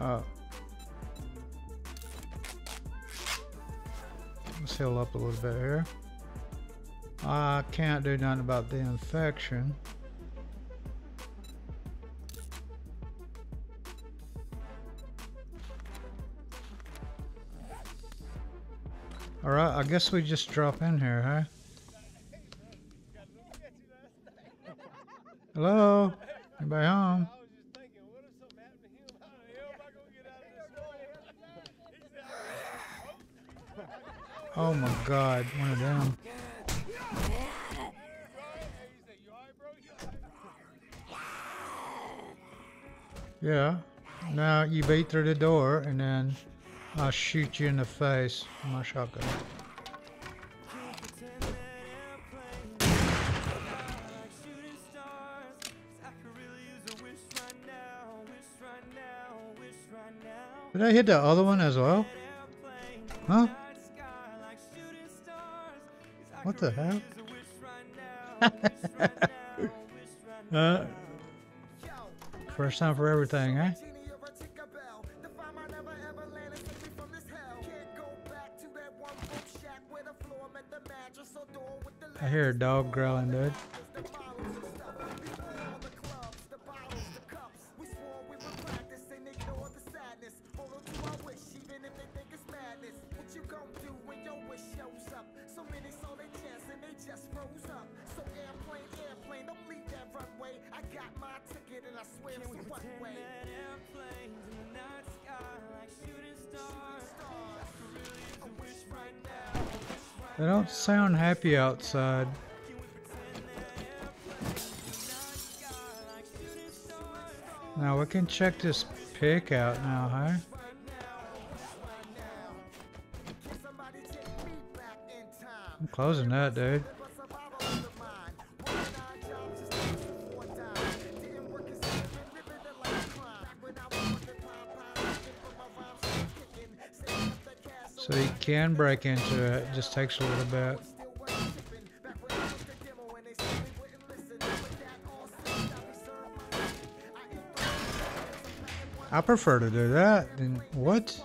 Uh, let's heal up a little bit here. I can't do nothing about the infection. Alright, I guess we just drop in here, huh? Hello? Anybody home? Oh my god, one of them. Yeah. Now you beat through the door and then I'll shoot you in the face with my shotgun. Did I hit the other one as well? Huh? What the hell? uh, first time for everything, eh? I hear a dog growling, dude. Sound happy outside. Now we can check this pick out now, huh? I'm closing that, dude. So you can break into it, just takes a little bit. I prefer to do that than what?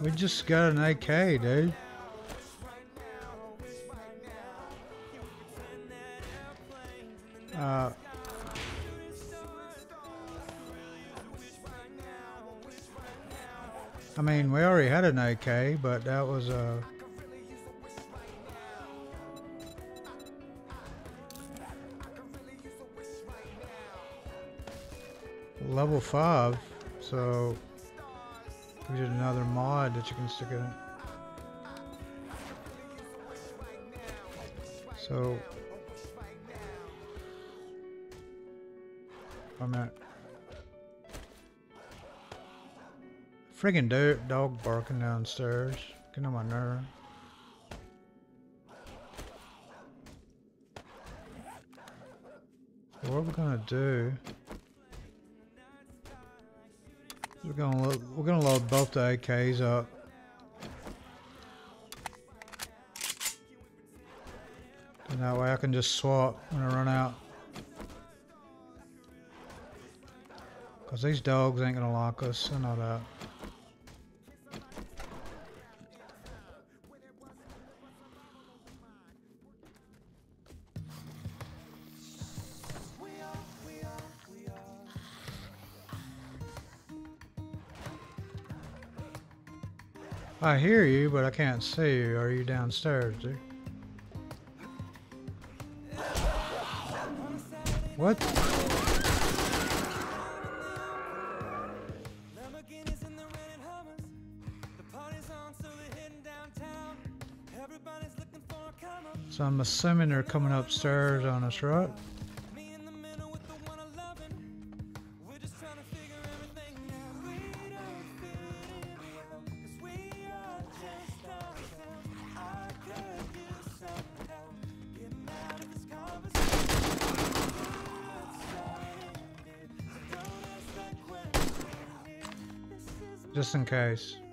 We just got an AK, dude. I mean, we already had an AK, but that was a. Level 5, so we did another mod that you can stick in. So I'm at friggin' do dog barking downstairs. Getting on my nerve. What are we gonna do? We're gonna load, we're gonna load both the AKs up. And that way I can just swap when I run out. Cause these dogs ain't gonna lock us, I know that. I hear you, but I can't see you. Are you downstairs, dude? What? So I'm assuming they're coming upstairs on us, right? Just in case.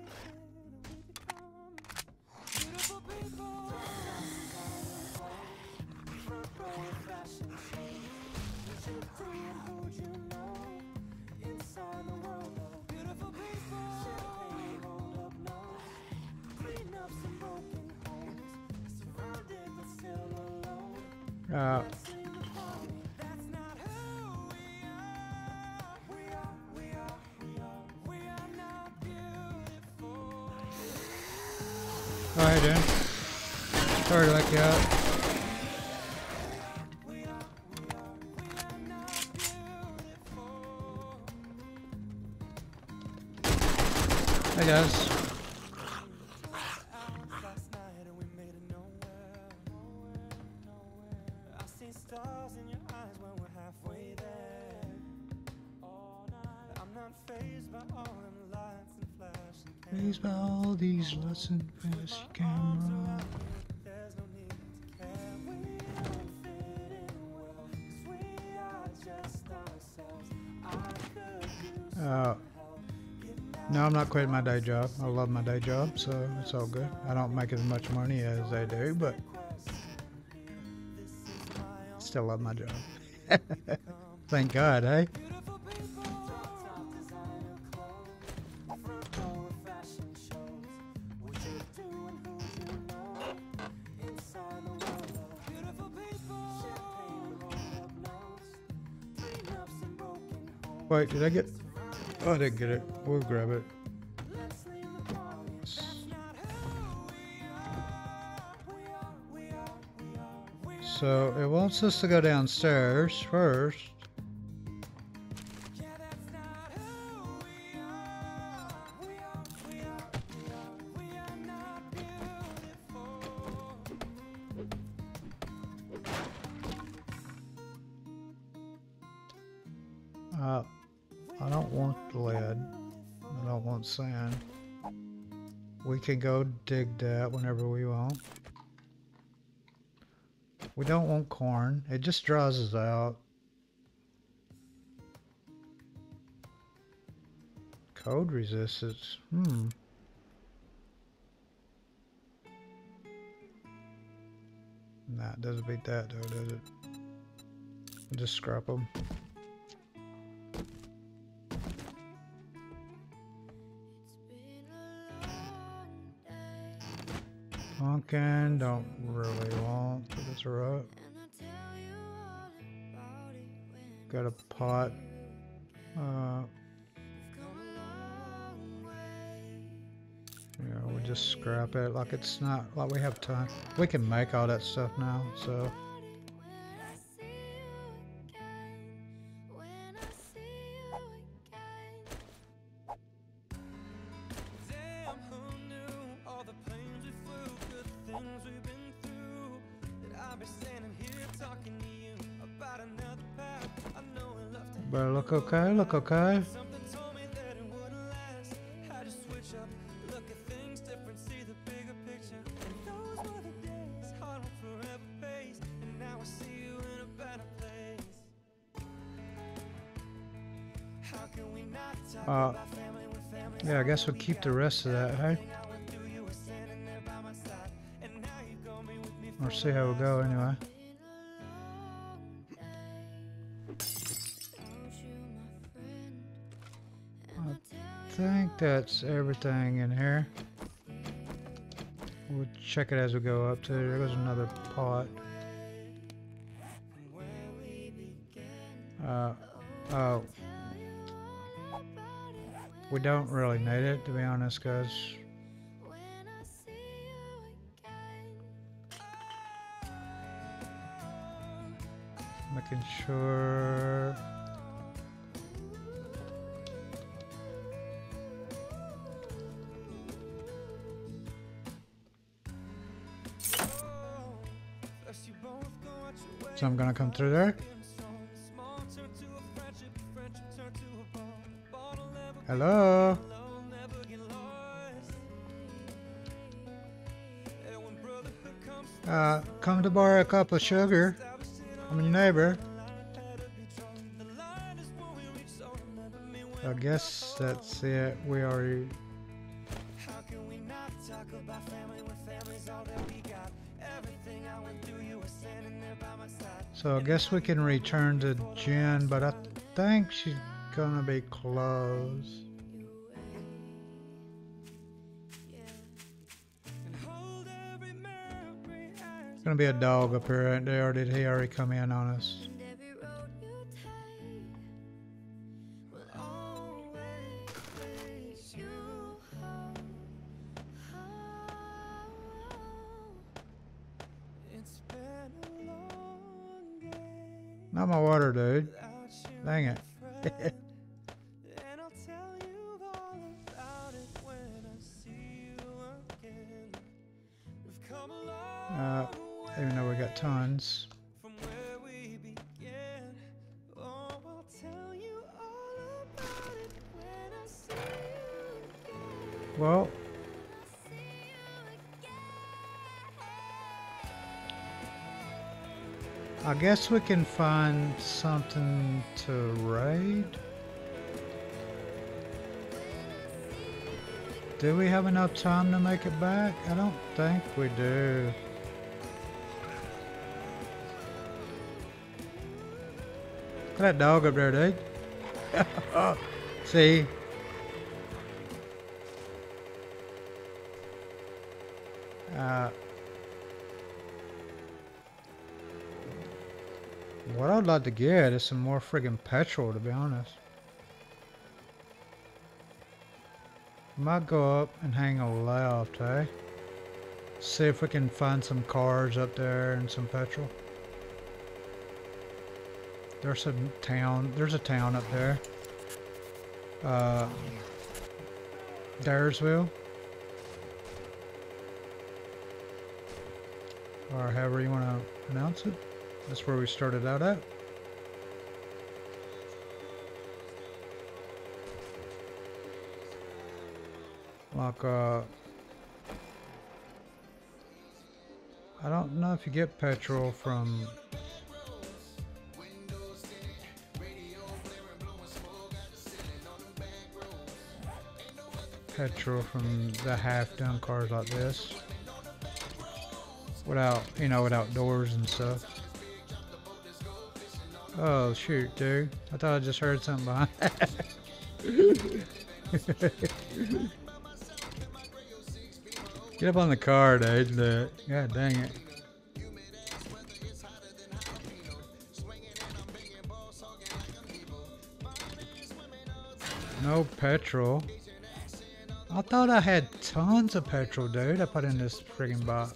this can. Uh, no, I'm not quitting my day job. I love my day job, so it's all good. I don't make as much money as I do, but still love my job. Thank God, eh? Wait, did I get? Oh, I didn't get it. We'll grab it. So it wants us to go downstairs first. Can go dig that whenever we want. We don't want corn. It just draws us out. Code resistance. Hmm. Nah, it doesn't beat that though, does it? Just scrap them. Pumpkin, don't really want for this rut. Got a pot. Uh, yeah, we'll just scrap it. Like it's not like we have time. We can make all that stuff now, so. We not talk Uh, Yeah, I guess we'll keep the rest of that, hey? Or see how we go anyway. That's everything in here. We'll check it as we go up to there goes another pot. Uh, oh. We don't really need it to be honest guys. Making sure I'm gonna come through there. Hello. Uh, come to borrow a cup of sugar. I'm your neighbor. I guess that's it. We already. How can we not talk about family when family's all that we got? So I guess we can return to Jen, but I think she's gonna be closed. As Gonna be a dog up here? Or did he already come in on us? Not my water, dude. Dang it. friend. and I'll tell you all about I guess we can find something to raid. Do we have enough time to make it back? I don't think we do. Look at that dog up there, dude. See? Uh, what I'd like to get is some more friggin' petrol, to be honest. Might go up and hang a left, eh? See if we can find some cars up there and some petrol. There's a town. There's a town up there. Uh, Daresville. Or however you want to pronounce it. That's where we started out at. Like, uh, I don't know if you get petrol from petrol from the half done cars like this without you know without doors and stuff oh shoot dude I thought I just heard something behind get up on the car dude god dang it no petrol I thought I had tons of petrol, dude. I put in this friggin' box.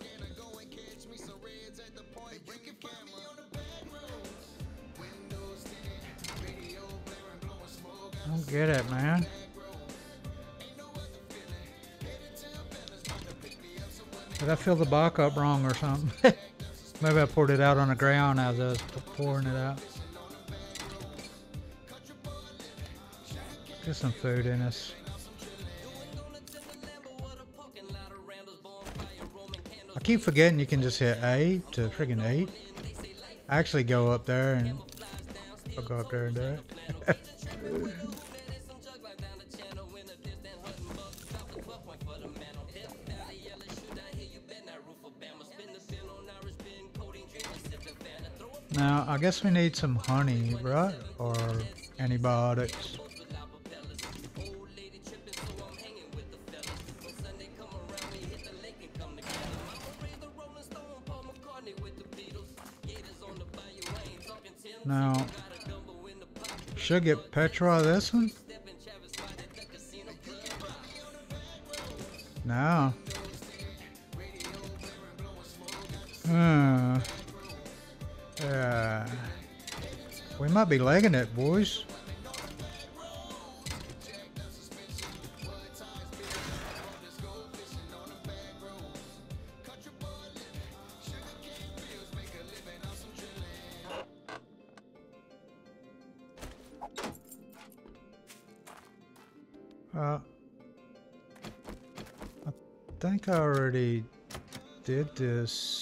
Get it, man. Did I fill the box up wrong or something? Maybe I poured it out on the ground as I was pouring it out. Get some food in us. I keep forgetting you can just hit A to friggin' eat. I actually go up there and I'll go up there and do it. I guess we need some honey, right? Or antibiotics. Now, should get Petra this one? No. Might be lagging it, boys. Uh, I think I already did this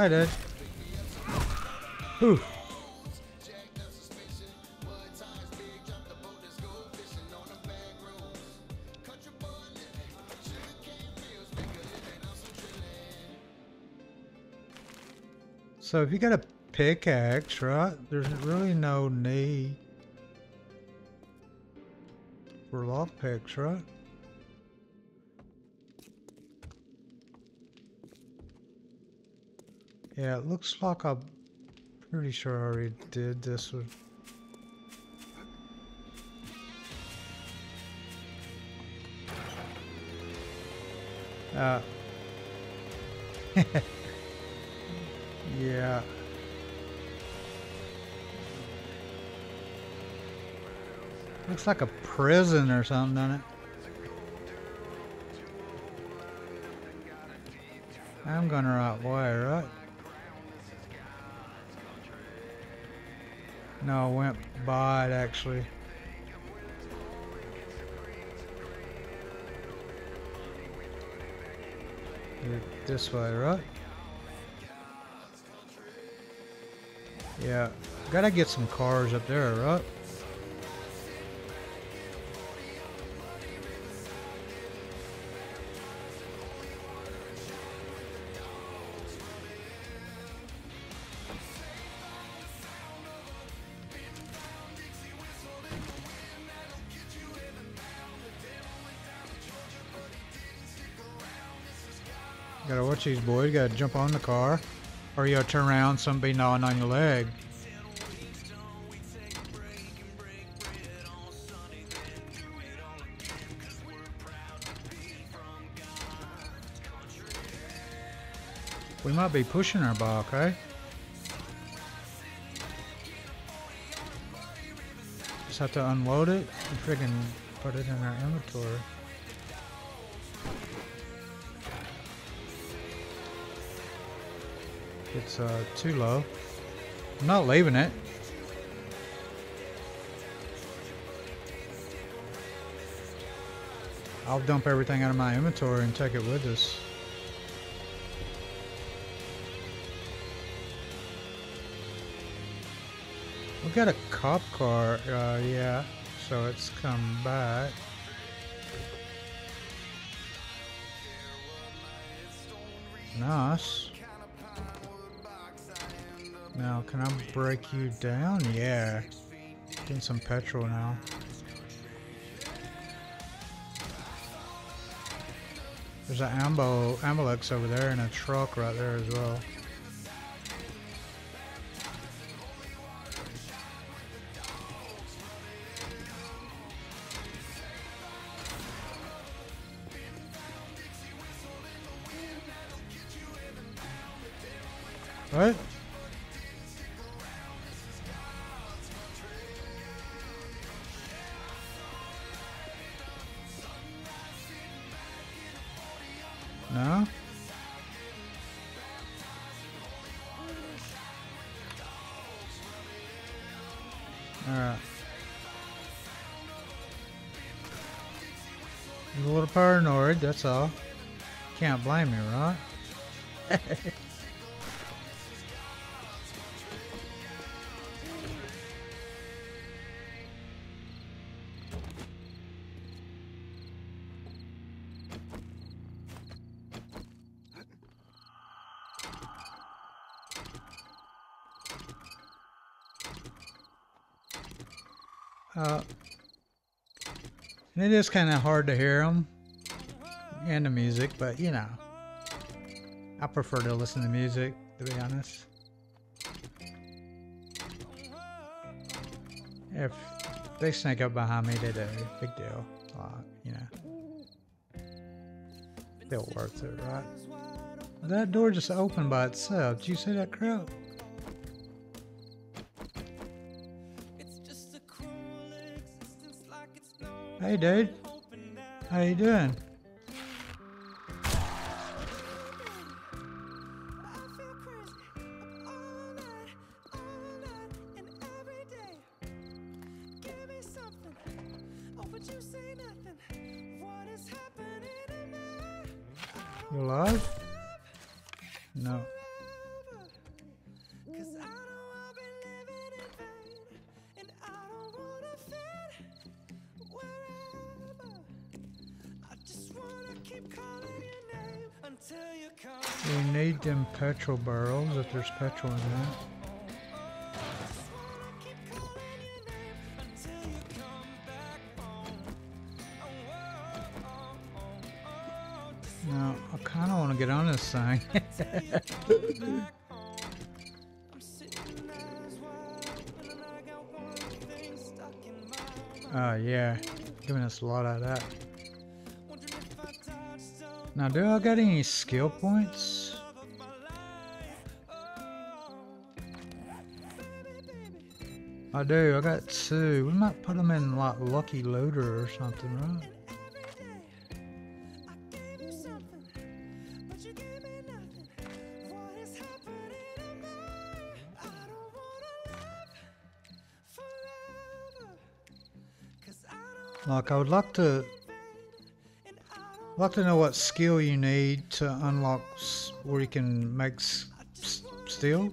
Hi, Dad. Whew. So if you got a pickaxe, right, there's really no need for lockpicks, right? Yeah, it looks like I'm pretty sure I already did this one. Uh, yeah. Looks like a prison or something, doesn't it? I'm the right way, right? No, I went by it actually. This way, right? Yeah. Gotta get some cars up there, right? Watch these boys. You gotta jump on the car, or you gotta turn around. Some be gnawing on your leg. We might be pushing our bike, eh? Just have to unload it and friggin' put it in our inventory. It's uh, too low. I'm not leaving it. I'll dump everything out of my inventory and take it with us. We got a cop car, uh, yeah, so it's come back. Nice. Now, can I break you down? Yeah. Getting some petrol now. There's an ambo ambulance over there and a truck right there as well. Paranoid, that's all. Can't blame me, right? Uh, and it is kind of hard to hear them and the music, but you know, I prefer to listen to music, to be honest. If they sneak up behind me, they do. Big deal. Uh, you know, still worth it, right? That door just opened by itself. Did you see that crap? Hey, dude. How you doing? Petrol barrels if there's petrol in there. Just wanna keep calling your name until you come back home. Oh, oh, oh, oh, oh. Just No, I kind of want to get on this thing. Oh yeah, giving us a lot of that. Now, do I got any skill points? I do. I got two. We might put them in like Lucky Looter or something, right? Like I would like to like to know what skill you need to unlock where you can make steel.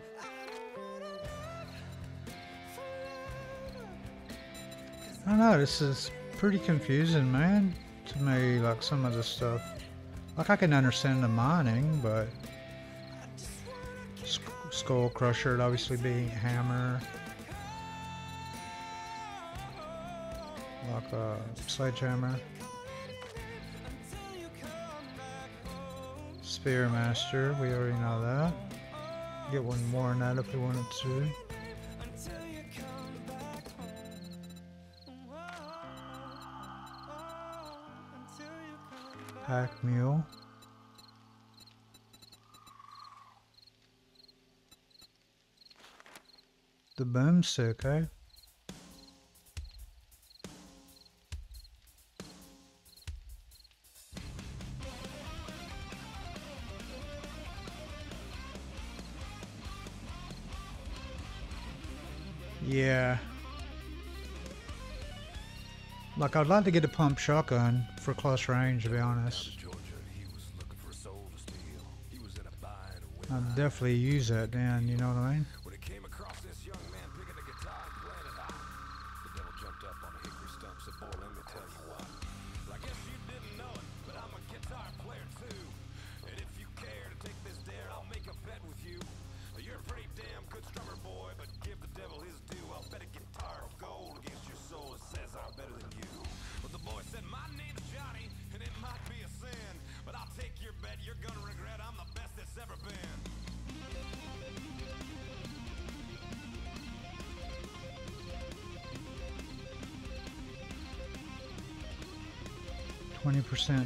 know, this is pretty confusing, man, to me, like some of the stuff. Like, I can understand the mining, but... Skull Crusher would obviously be Hammer. Like, uh, Sledgehammer. Spearmaster, we already know that. Get one more on that if we wanted to. pack mule. The boom circle. Like, I'd like to get a pump shotgun for close range, to be honest. I'd definitely use that then, you know what I mean?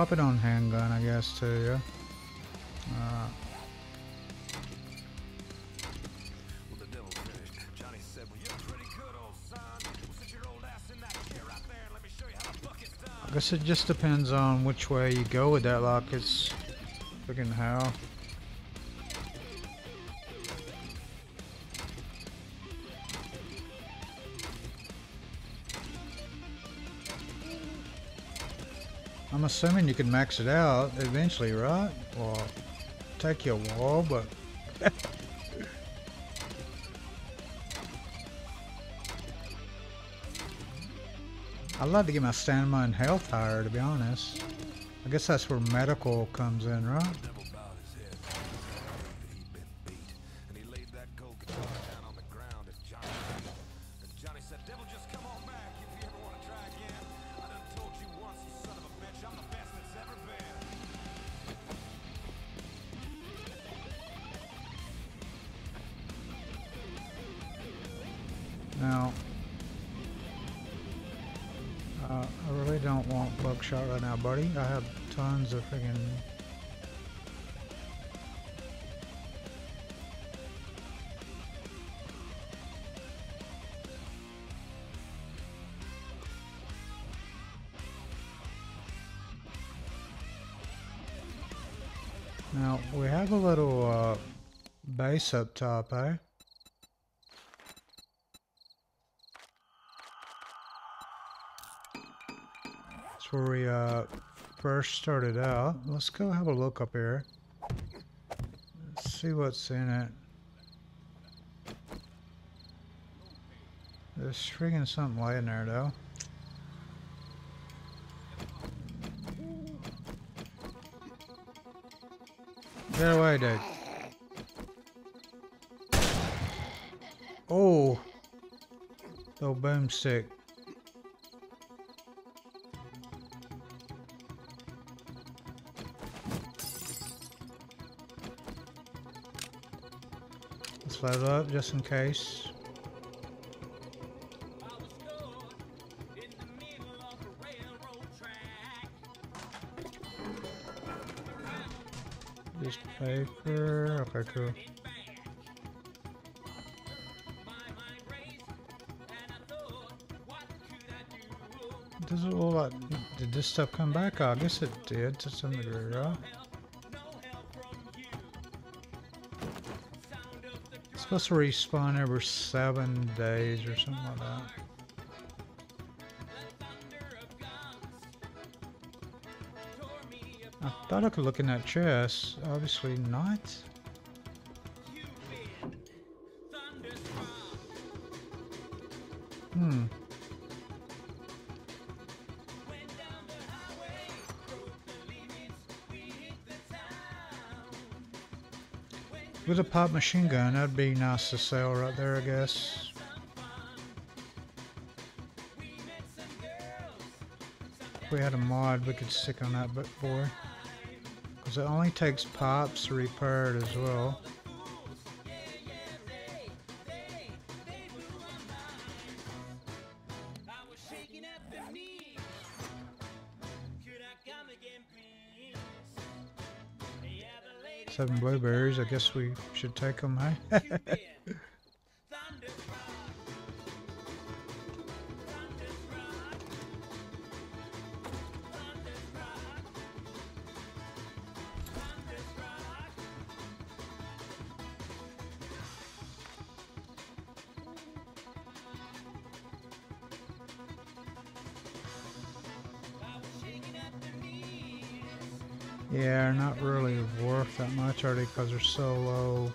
pop it on handgun, I guess, too, yeah? Uh, I guess it just depends on which way you go with that lock. It's freaking hell. assuming you can max it out eventually, right? Or take your while, but... I'd love to get my stamina and health higher, to be honest. I guess that's where medical comes in, right? is a friggin' Now, we have a little uh, base up top, eh? First started out. Let's go have a look up here. Let's see what's in it. There's friggin' something laying there, though. Get away, dude. Oh! Little boomstick. Load up just in case. This paper. Okay, cool. Does it all like, did this stuff come back? I guess it did to some degree, right? To respawn every seven days or something like that. I thought I could look in that chest. Obviously not. A pop machine gun, that'd be nice to sell right there, I guess. If we had a mod, we could stick on that but boy. Because it only takes pops to repair it as well. Seven blueberries, I guess we should take them, hey? Because they're so low.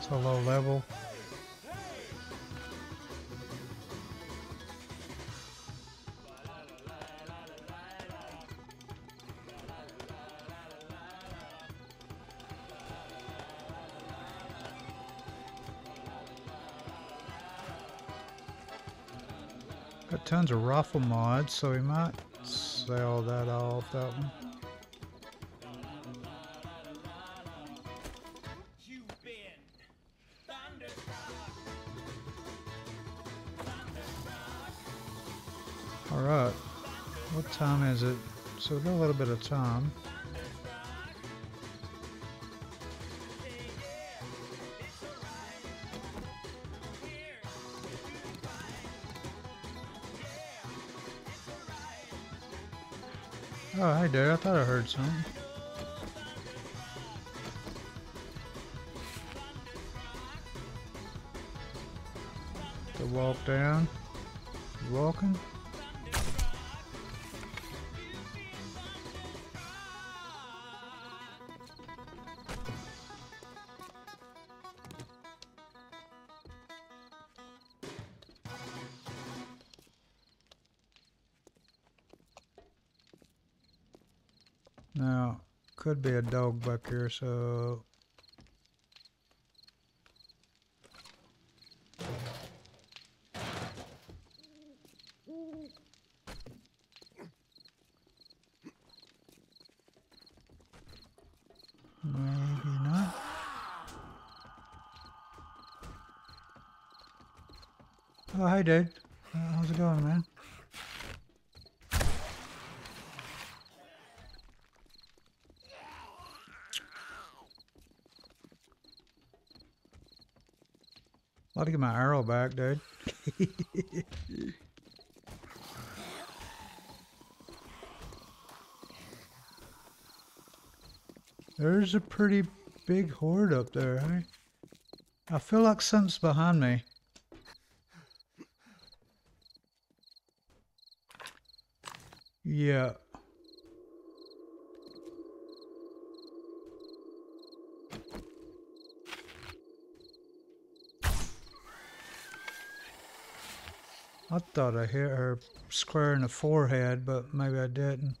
So low level. Got tons of raffle mods, so we might sell that off, that one. Alright, what time is it? So we got a little bit of time. I something. To walk down. Walking? Be a dog back here, so... Maybe not. Oh, hi, dude. back, dude. There's a pretty big horde up there, eh? I feel like something's behind me. Thought I hit her square in the forehead, but maybe I didn't.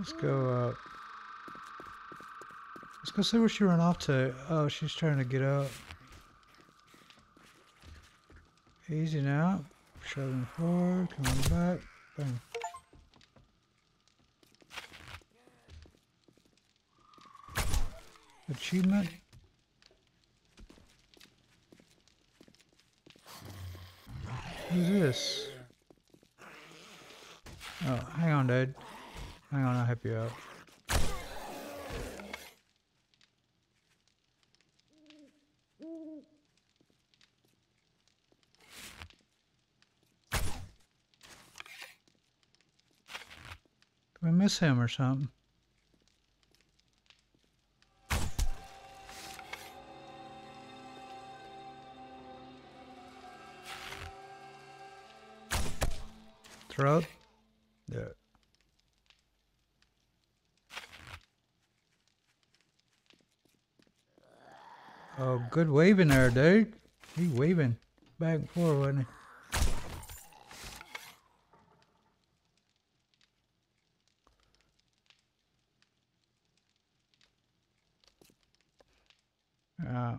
Let's go up. Let's go see where she ran off to. Oh, she's trying to get up. Easy now. Shoving forward, coming back. Boom. Achievement. Who's this? Oh, hang on, dude. Hang on, I'll help you out. Did we miss him or something? Throat? Yeah. Oh, good waving there, dude. He waving back and forth, wasn't he? Uh,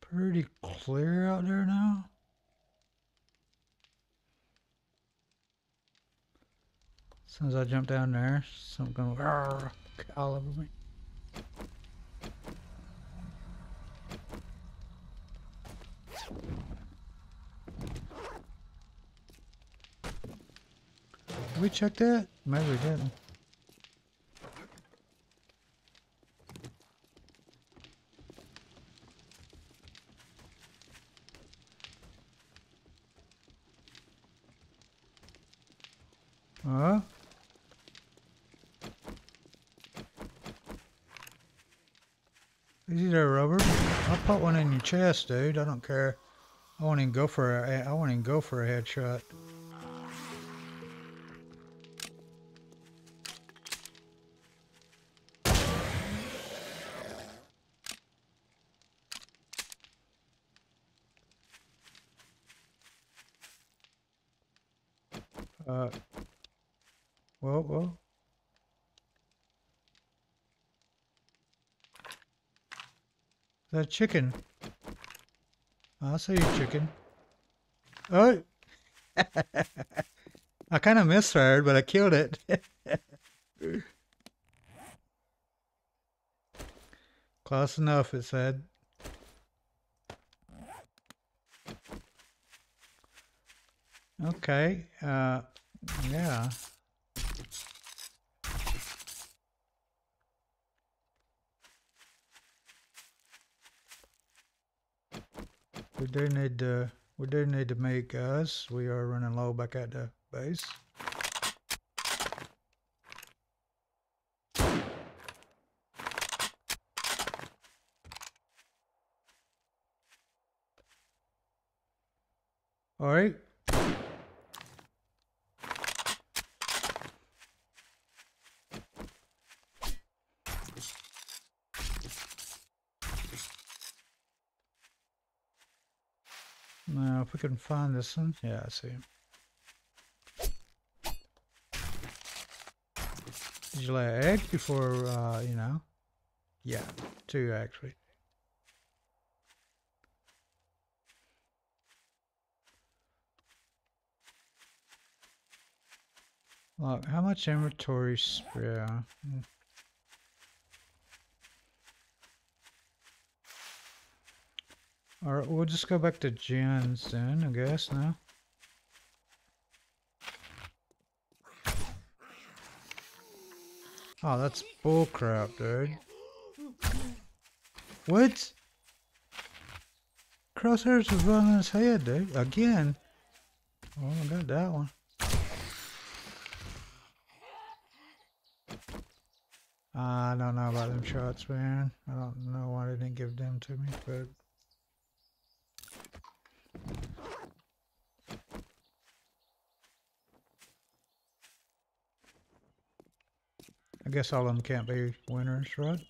pretty clear out there now. As as I jump down there, something going all over me. Did we check that? Maybe we didn't. Huh? Easy there, Robert. I'll put one in your chest, dude. I don't care. I won't even go for a. I won't even go for a headshot. Uh. Whoa, whoa. That chicken? I'll see you, chicken. Oh! I kind of misfired, but I killed it. Close enough, it said. Okay, uh, yeah. We do need to, we do need to meet, guys. We are running low back at the base. All right. Can find this one, yeah, I see. Did you lay an egg before, uh, you know? Yeah, two actually. Look, how much inventory spare? Alright, we'll just go back to Jen's then, I guess, now. Oh, that's bullcrap, dude. What? Crosshairs was running his head, dude. Again. Oh, I got that one. I don't know about them shots, man. I don't know why they didn't give them to me, but guess all of them can't be winners, right?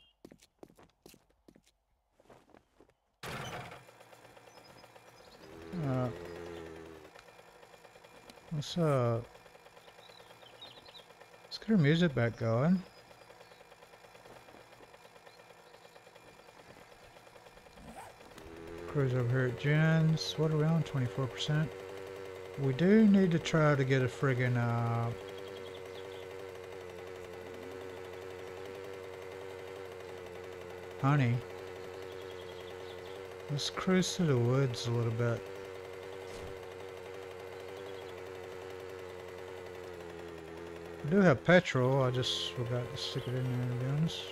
Uh, what's up? Let's get our music back going. Cruise over here at Jen's. What are we on? 24%. We do need to try to get a friggin' uh, honey. Let's cruise through the woods a little bit. I do have petrol, I just forgot to stick it in there to be honest.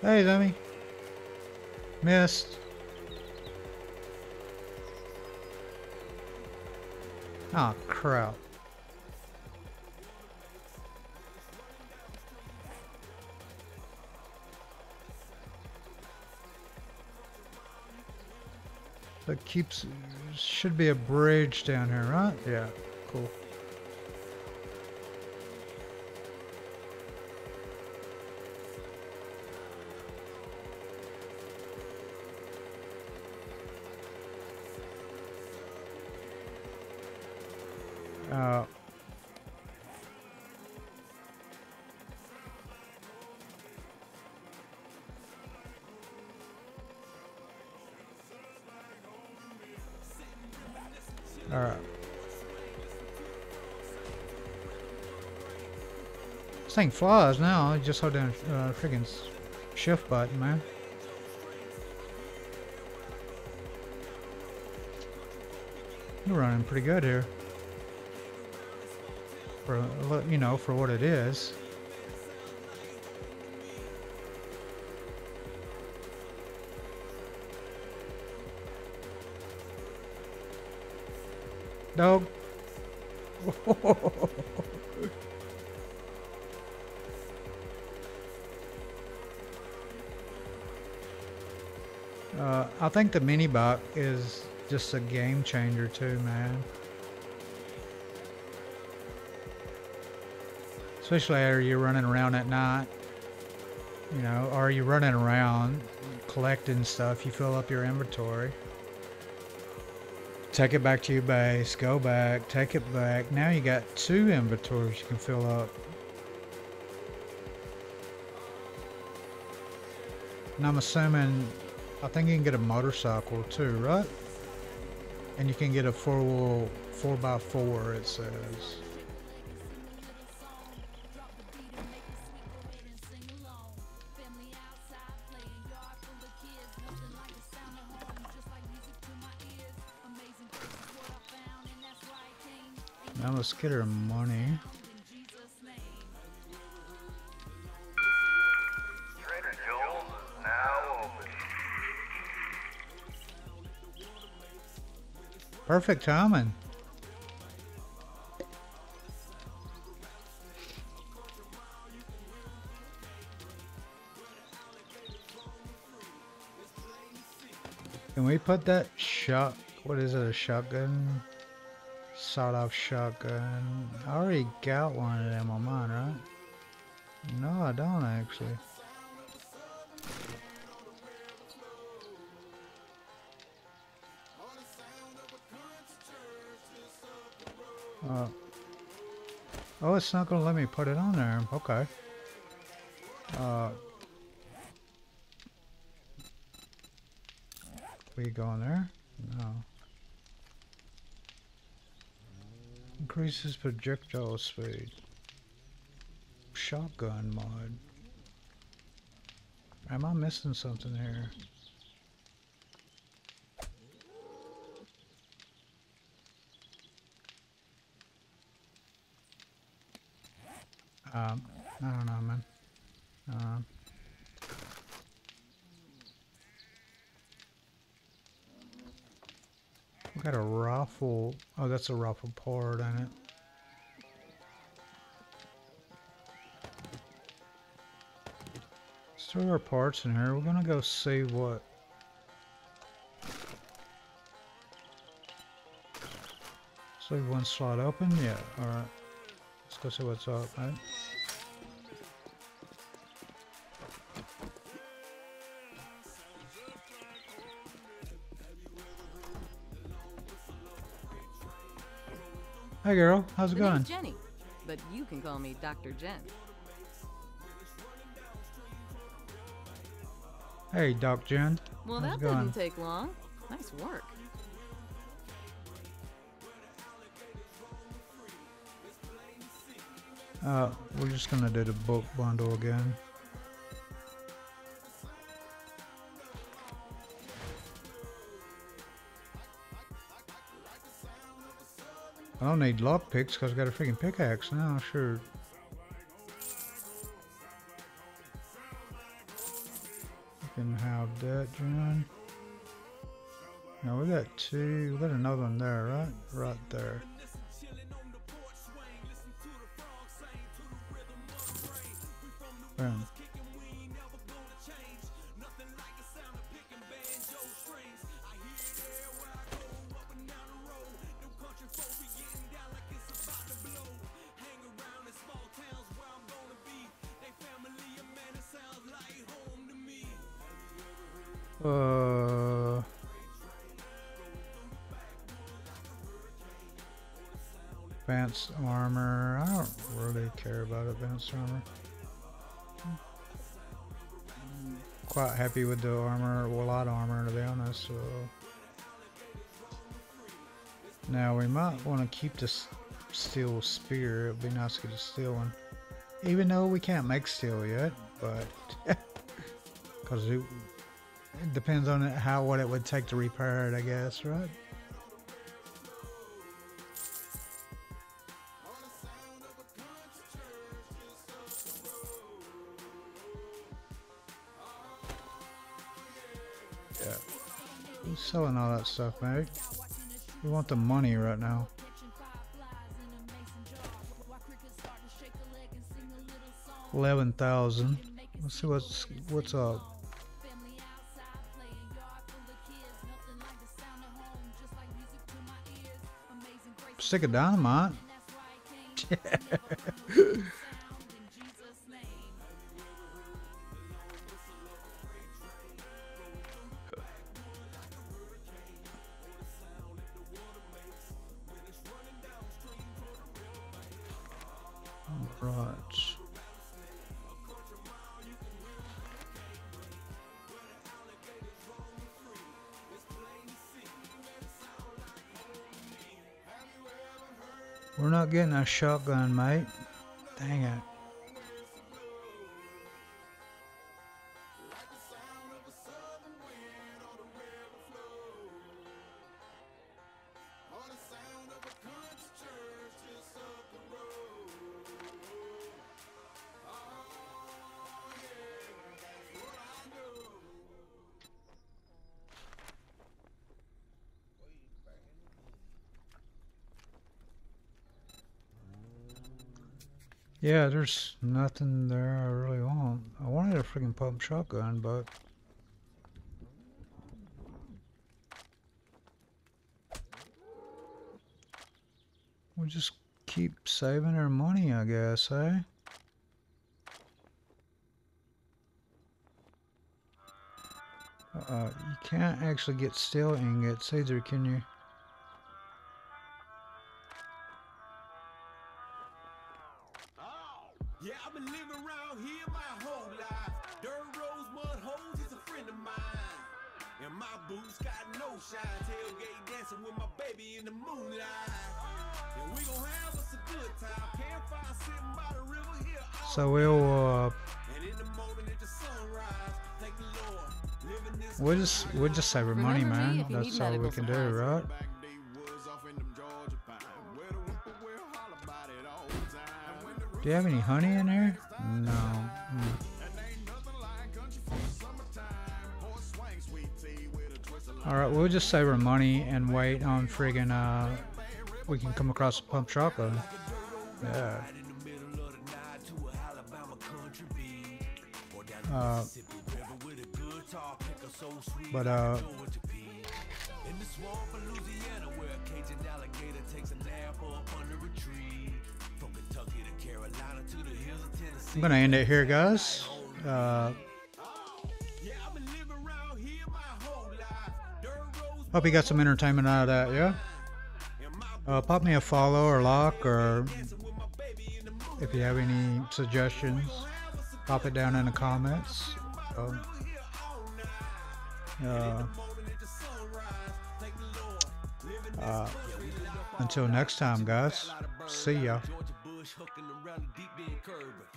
Hey, dummy. Missed. Ah, oh, crap. That keeps... Should be a bridge down here, right? Yeah, cool. Thing flies now. Just hold down uh, friggin' shift button, man. You're running pretty good here. For, you know, for what it is. Dog. I think the minibike is just a game changer too, man. Especially are you're running around at night. You know, or you're running around collecting stuff, you fill up your inventory. Take it back to your base, go back, take it back. Now you got two inventories you can fill up. And I'm assuming, I think you can get a motorcycle too, right? And you can get a four-wheel, four-by-four, it says. Now let's get her money. Perfect timing. Can we put that shot, what is it, a shotgun? Sawed-off shotgun. I already got one of them on mine, right? No, I don't actually. Uh, oh, it's not gonna let me put it on there. Okay. Uh, we go in there. No. Increases projectile speed. Shotgun mod. Am I missing something here? Um, I don't know, man. Um, we got a rifle. Oh, that's a rifle part in it. Throw our parts in here. We're gonna go see what. So one slot open? Yeah, alright. Let's go see what's up, right? Hey girl, how's it The going? Jenny, but you can call me Dr. Jen. Hey, Doc Jen. Well, How's that going? didn't take long. Nice work. Uh, we're just gonna do the book bundle again. I don't need lock picks because I got a freaking pickaxe now, sure. You can have that, John. Now we got two, we got another one there, right? Right there. Boom. Keep this steel spear. It'd be nice to get a steel one, even though we can't make steel yet. But because it, it depends on how what it would take to repair it, I guess, right? Yeah. Who's selling all that stuff, mate? We want the money right now. Eleven thousand. Let's see what's what's up. Stick of dynamite. Right. We're not getting a shotgun, mate. Dang it. Yeah, there's nothing there I really want. I wanted a freaking pump shotgun, but we'll just keep saving our money, I guess, eh? Uh, you can't actually get steel ingots either, can you? Holler man. That's all we can when the Do you have any honey in there? No. Mm. And ain't nothing like country for the summertime. Horse swing sweet tea with a twist of All right, we'll just save our money and wait on friggin' uh, we can come across a pump chocolate. Yeah. in But, uh, In the swamp of Louisiana where a Cajun alligator takes a nap up under a tree. From Kentucky to Carolina to the hills of Tennessee. I'm gonna end it here, guys. Uh, hope you got some entertainment out of that, yeah? Uh, pop me a follow or lock, or if you have any suggestions, pop it down in the comments. Um, uh, uh, until next time, guys. See ya.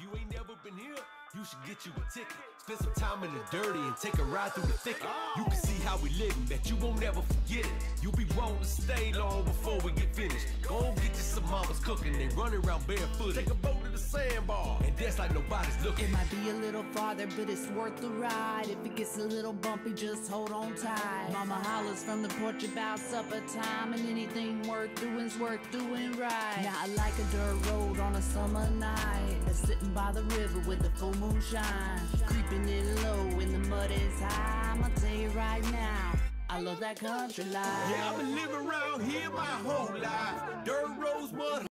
You ain't never been here, you should get you a ticket. Spend some time in the dirty and take a ride through the thicket. You can see how we living, you won't forget it. You'll be to stay long before we get finished. Go get you some mamas cooking, they running around barefoot. Take a boat sandbar and dance like nobody's looking. It might be a little farther, but it's worth the ride. If it gets a little bumpy, just hold on tight. Mama hollers from the porch about supper time, and anything worth doing's worth doing right. Now I like a dirt road on a summer night, sitting by the river with the full moon shine, creeping in low when the mud is high. I'ma tell you right now, I love that country life. Yeah, I've been living around here my whole life. Dirt roads, mud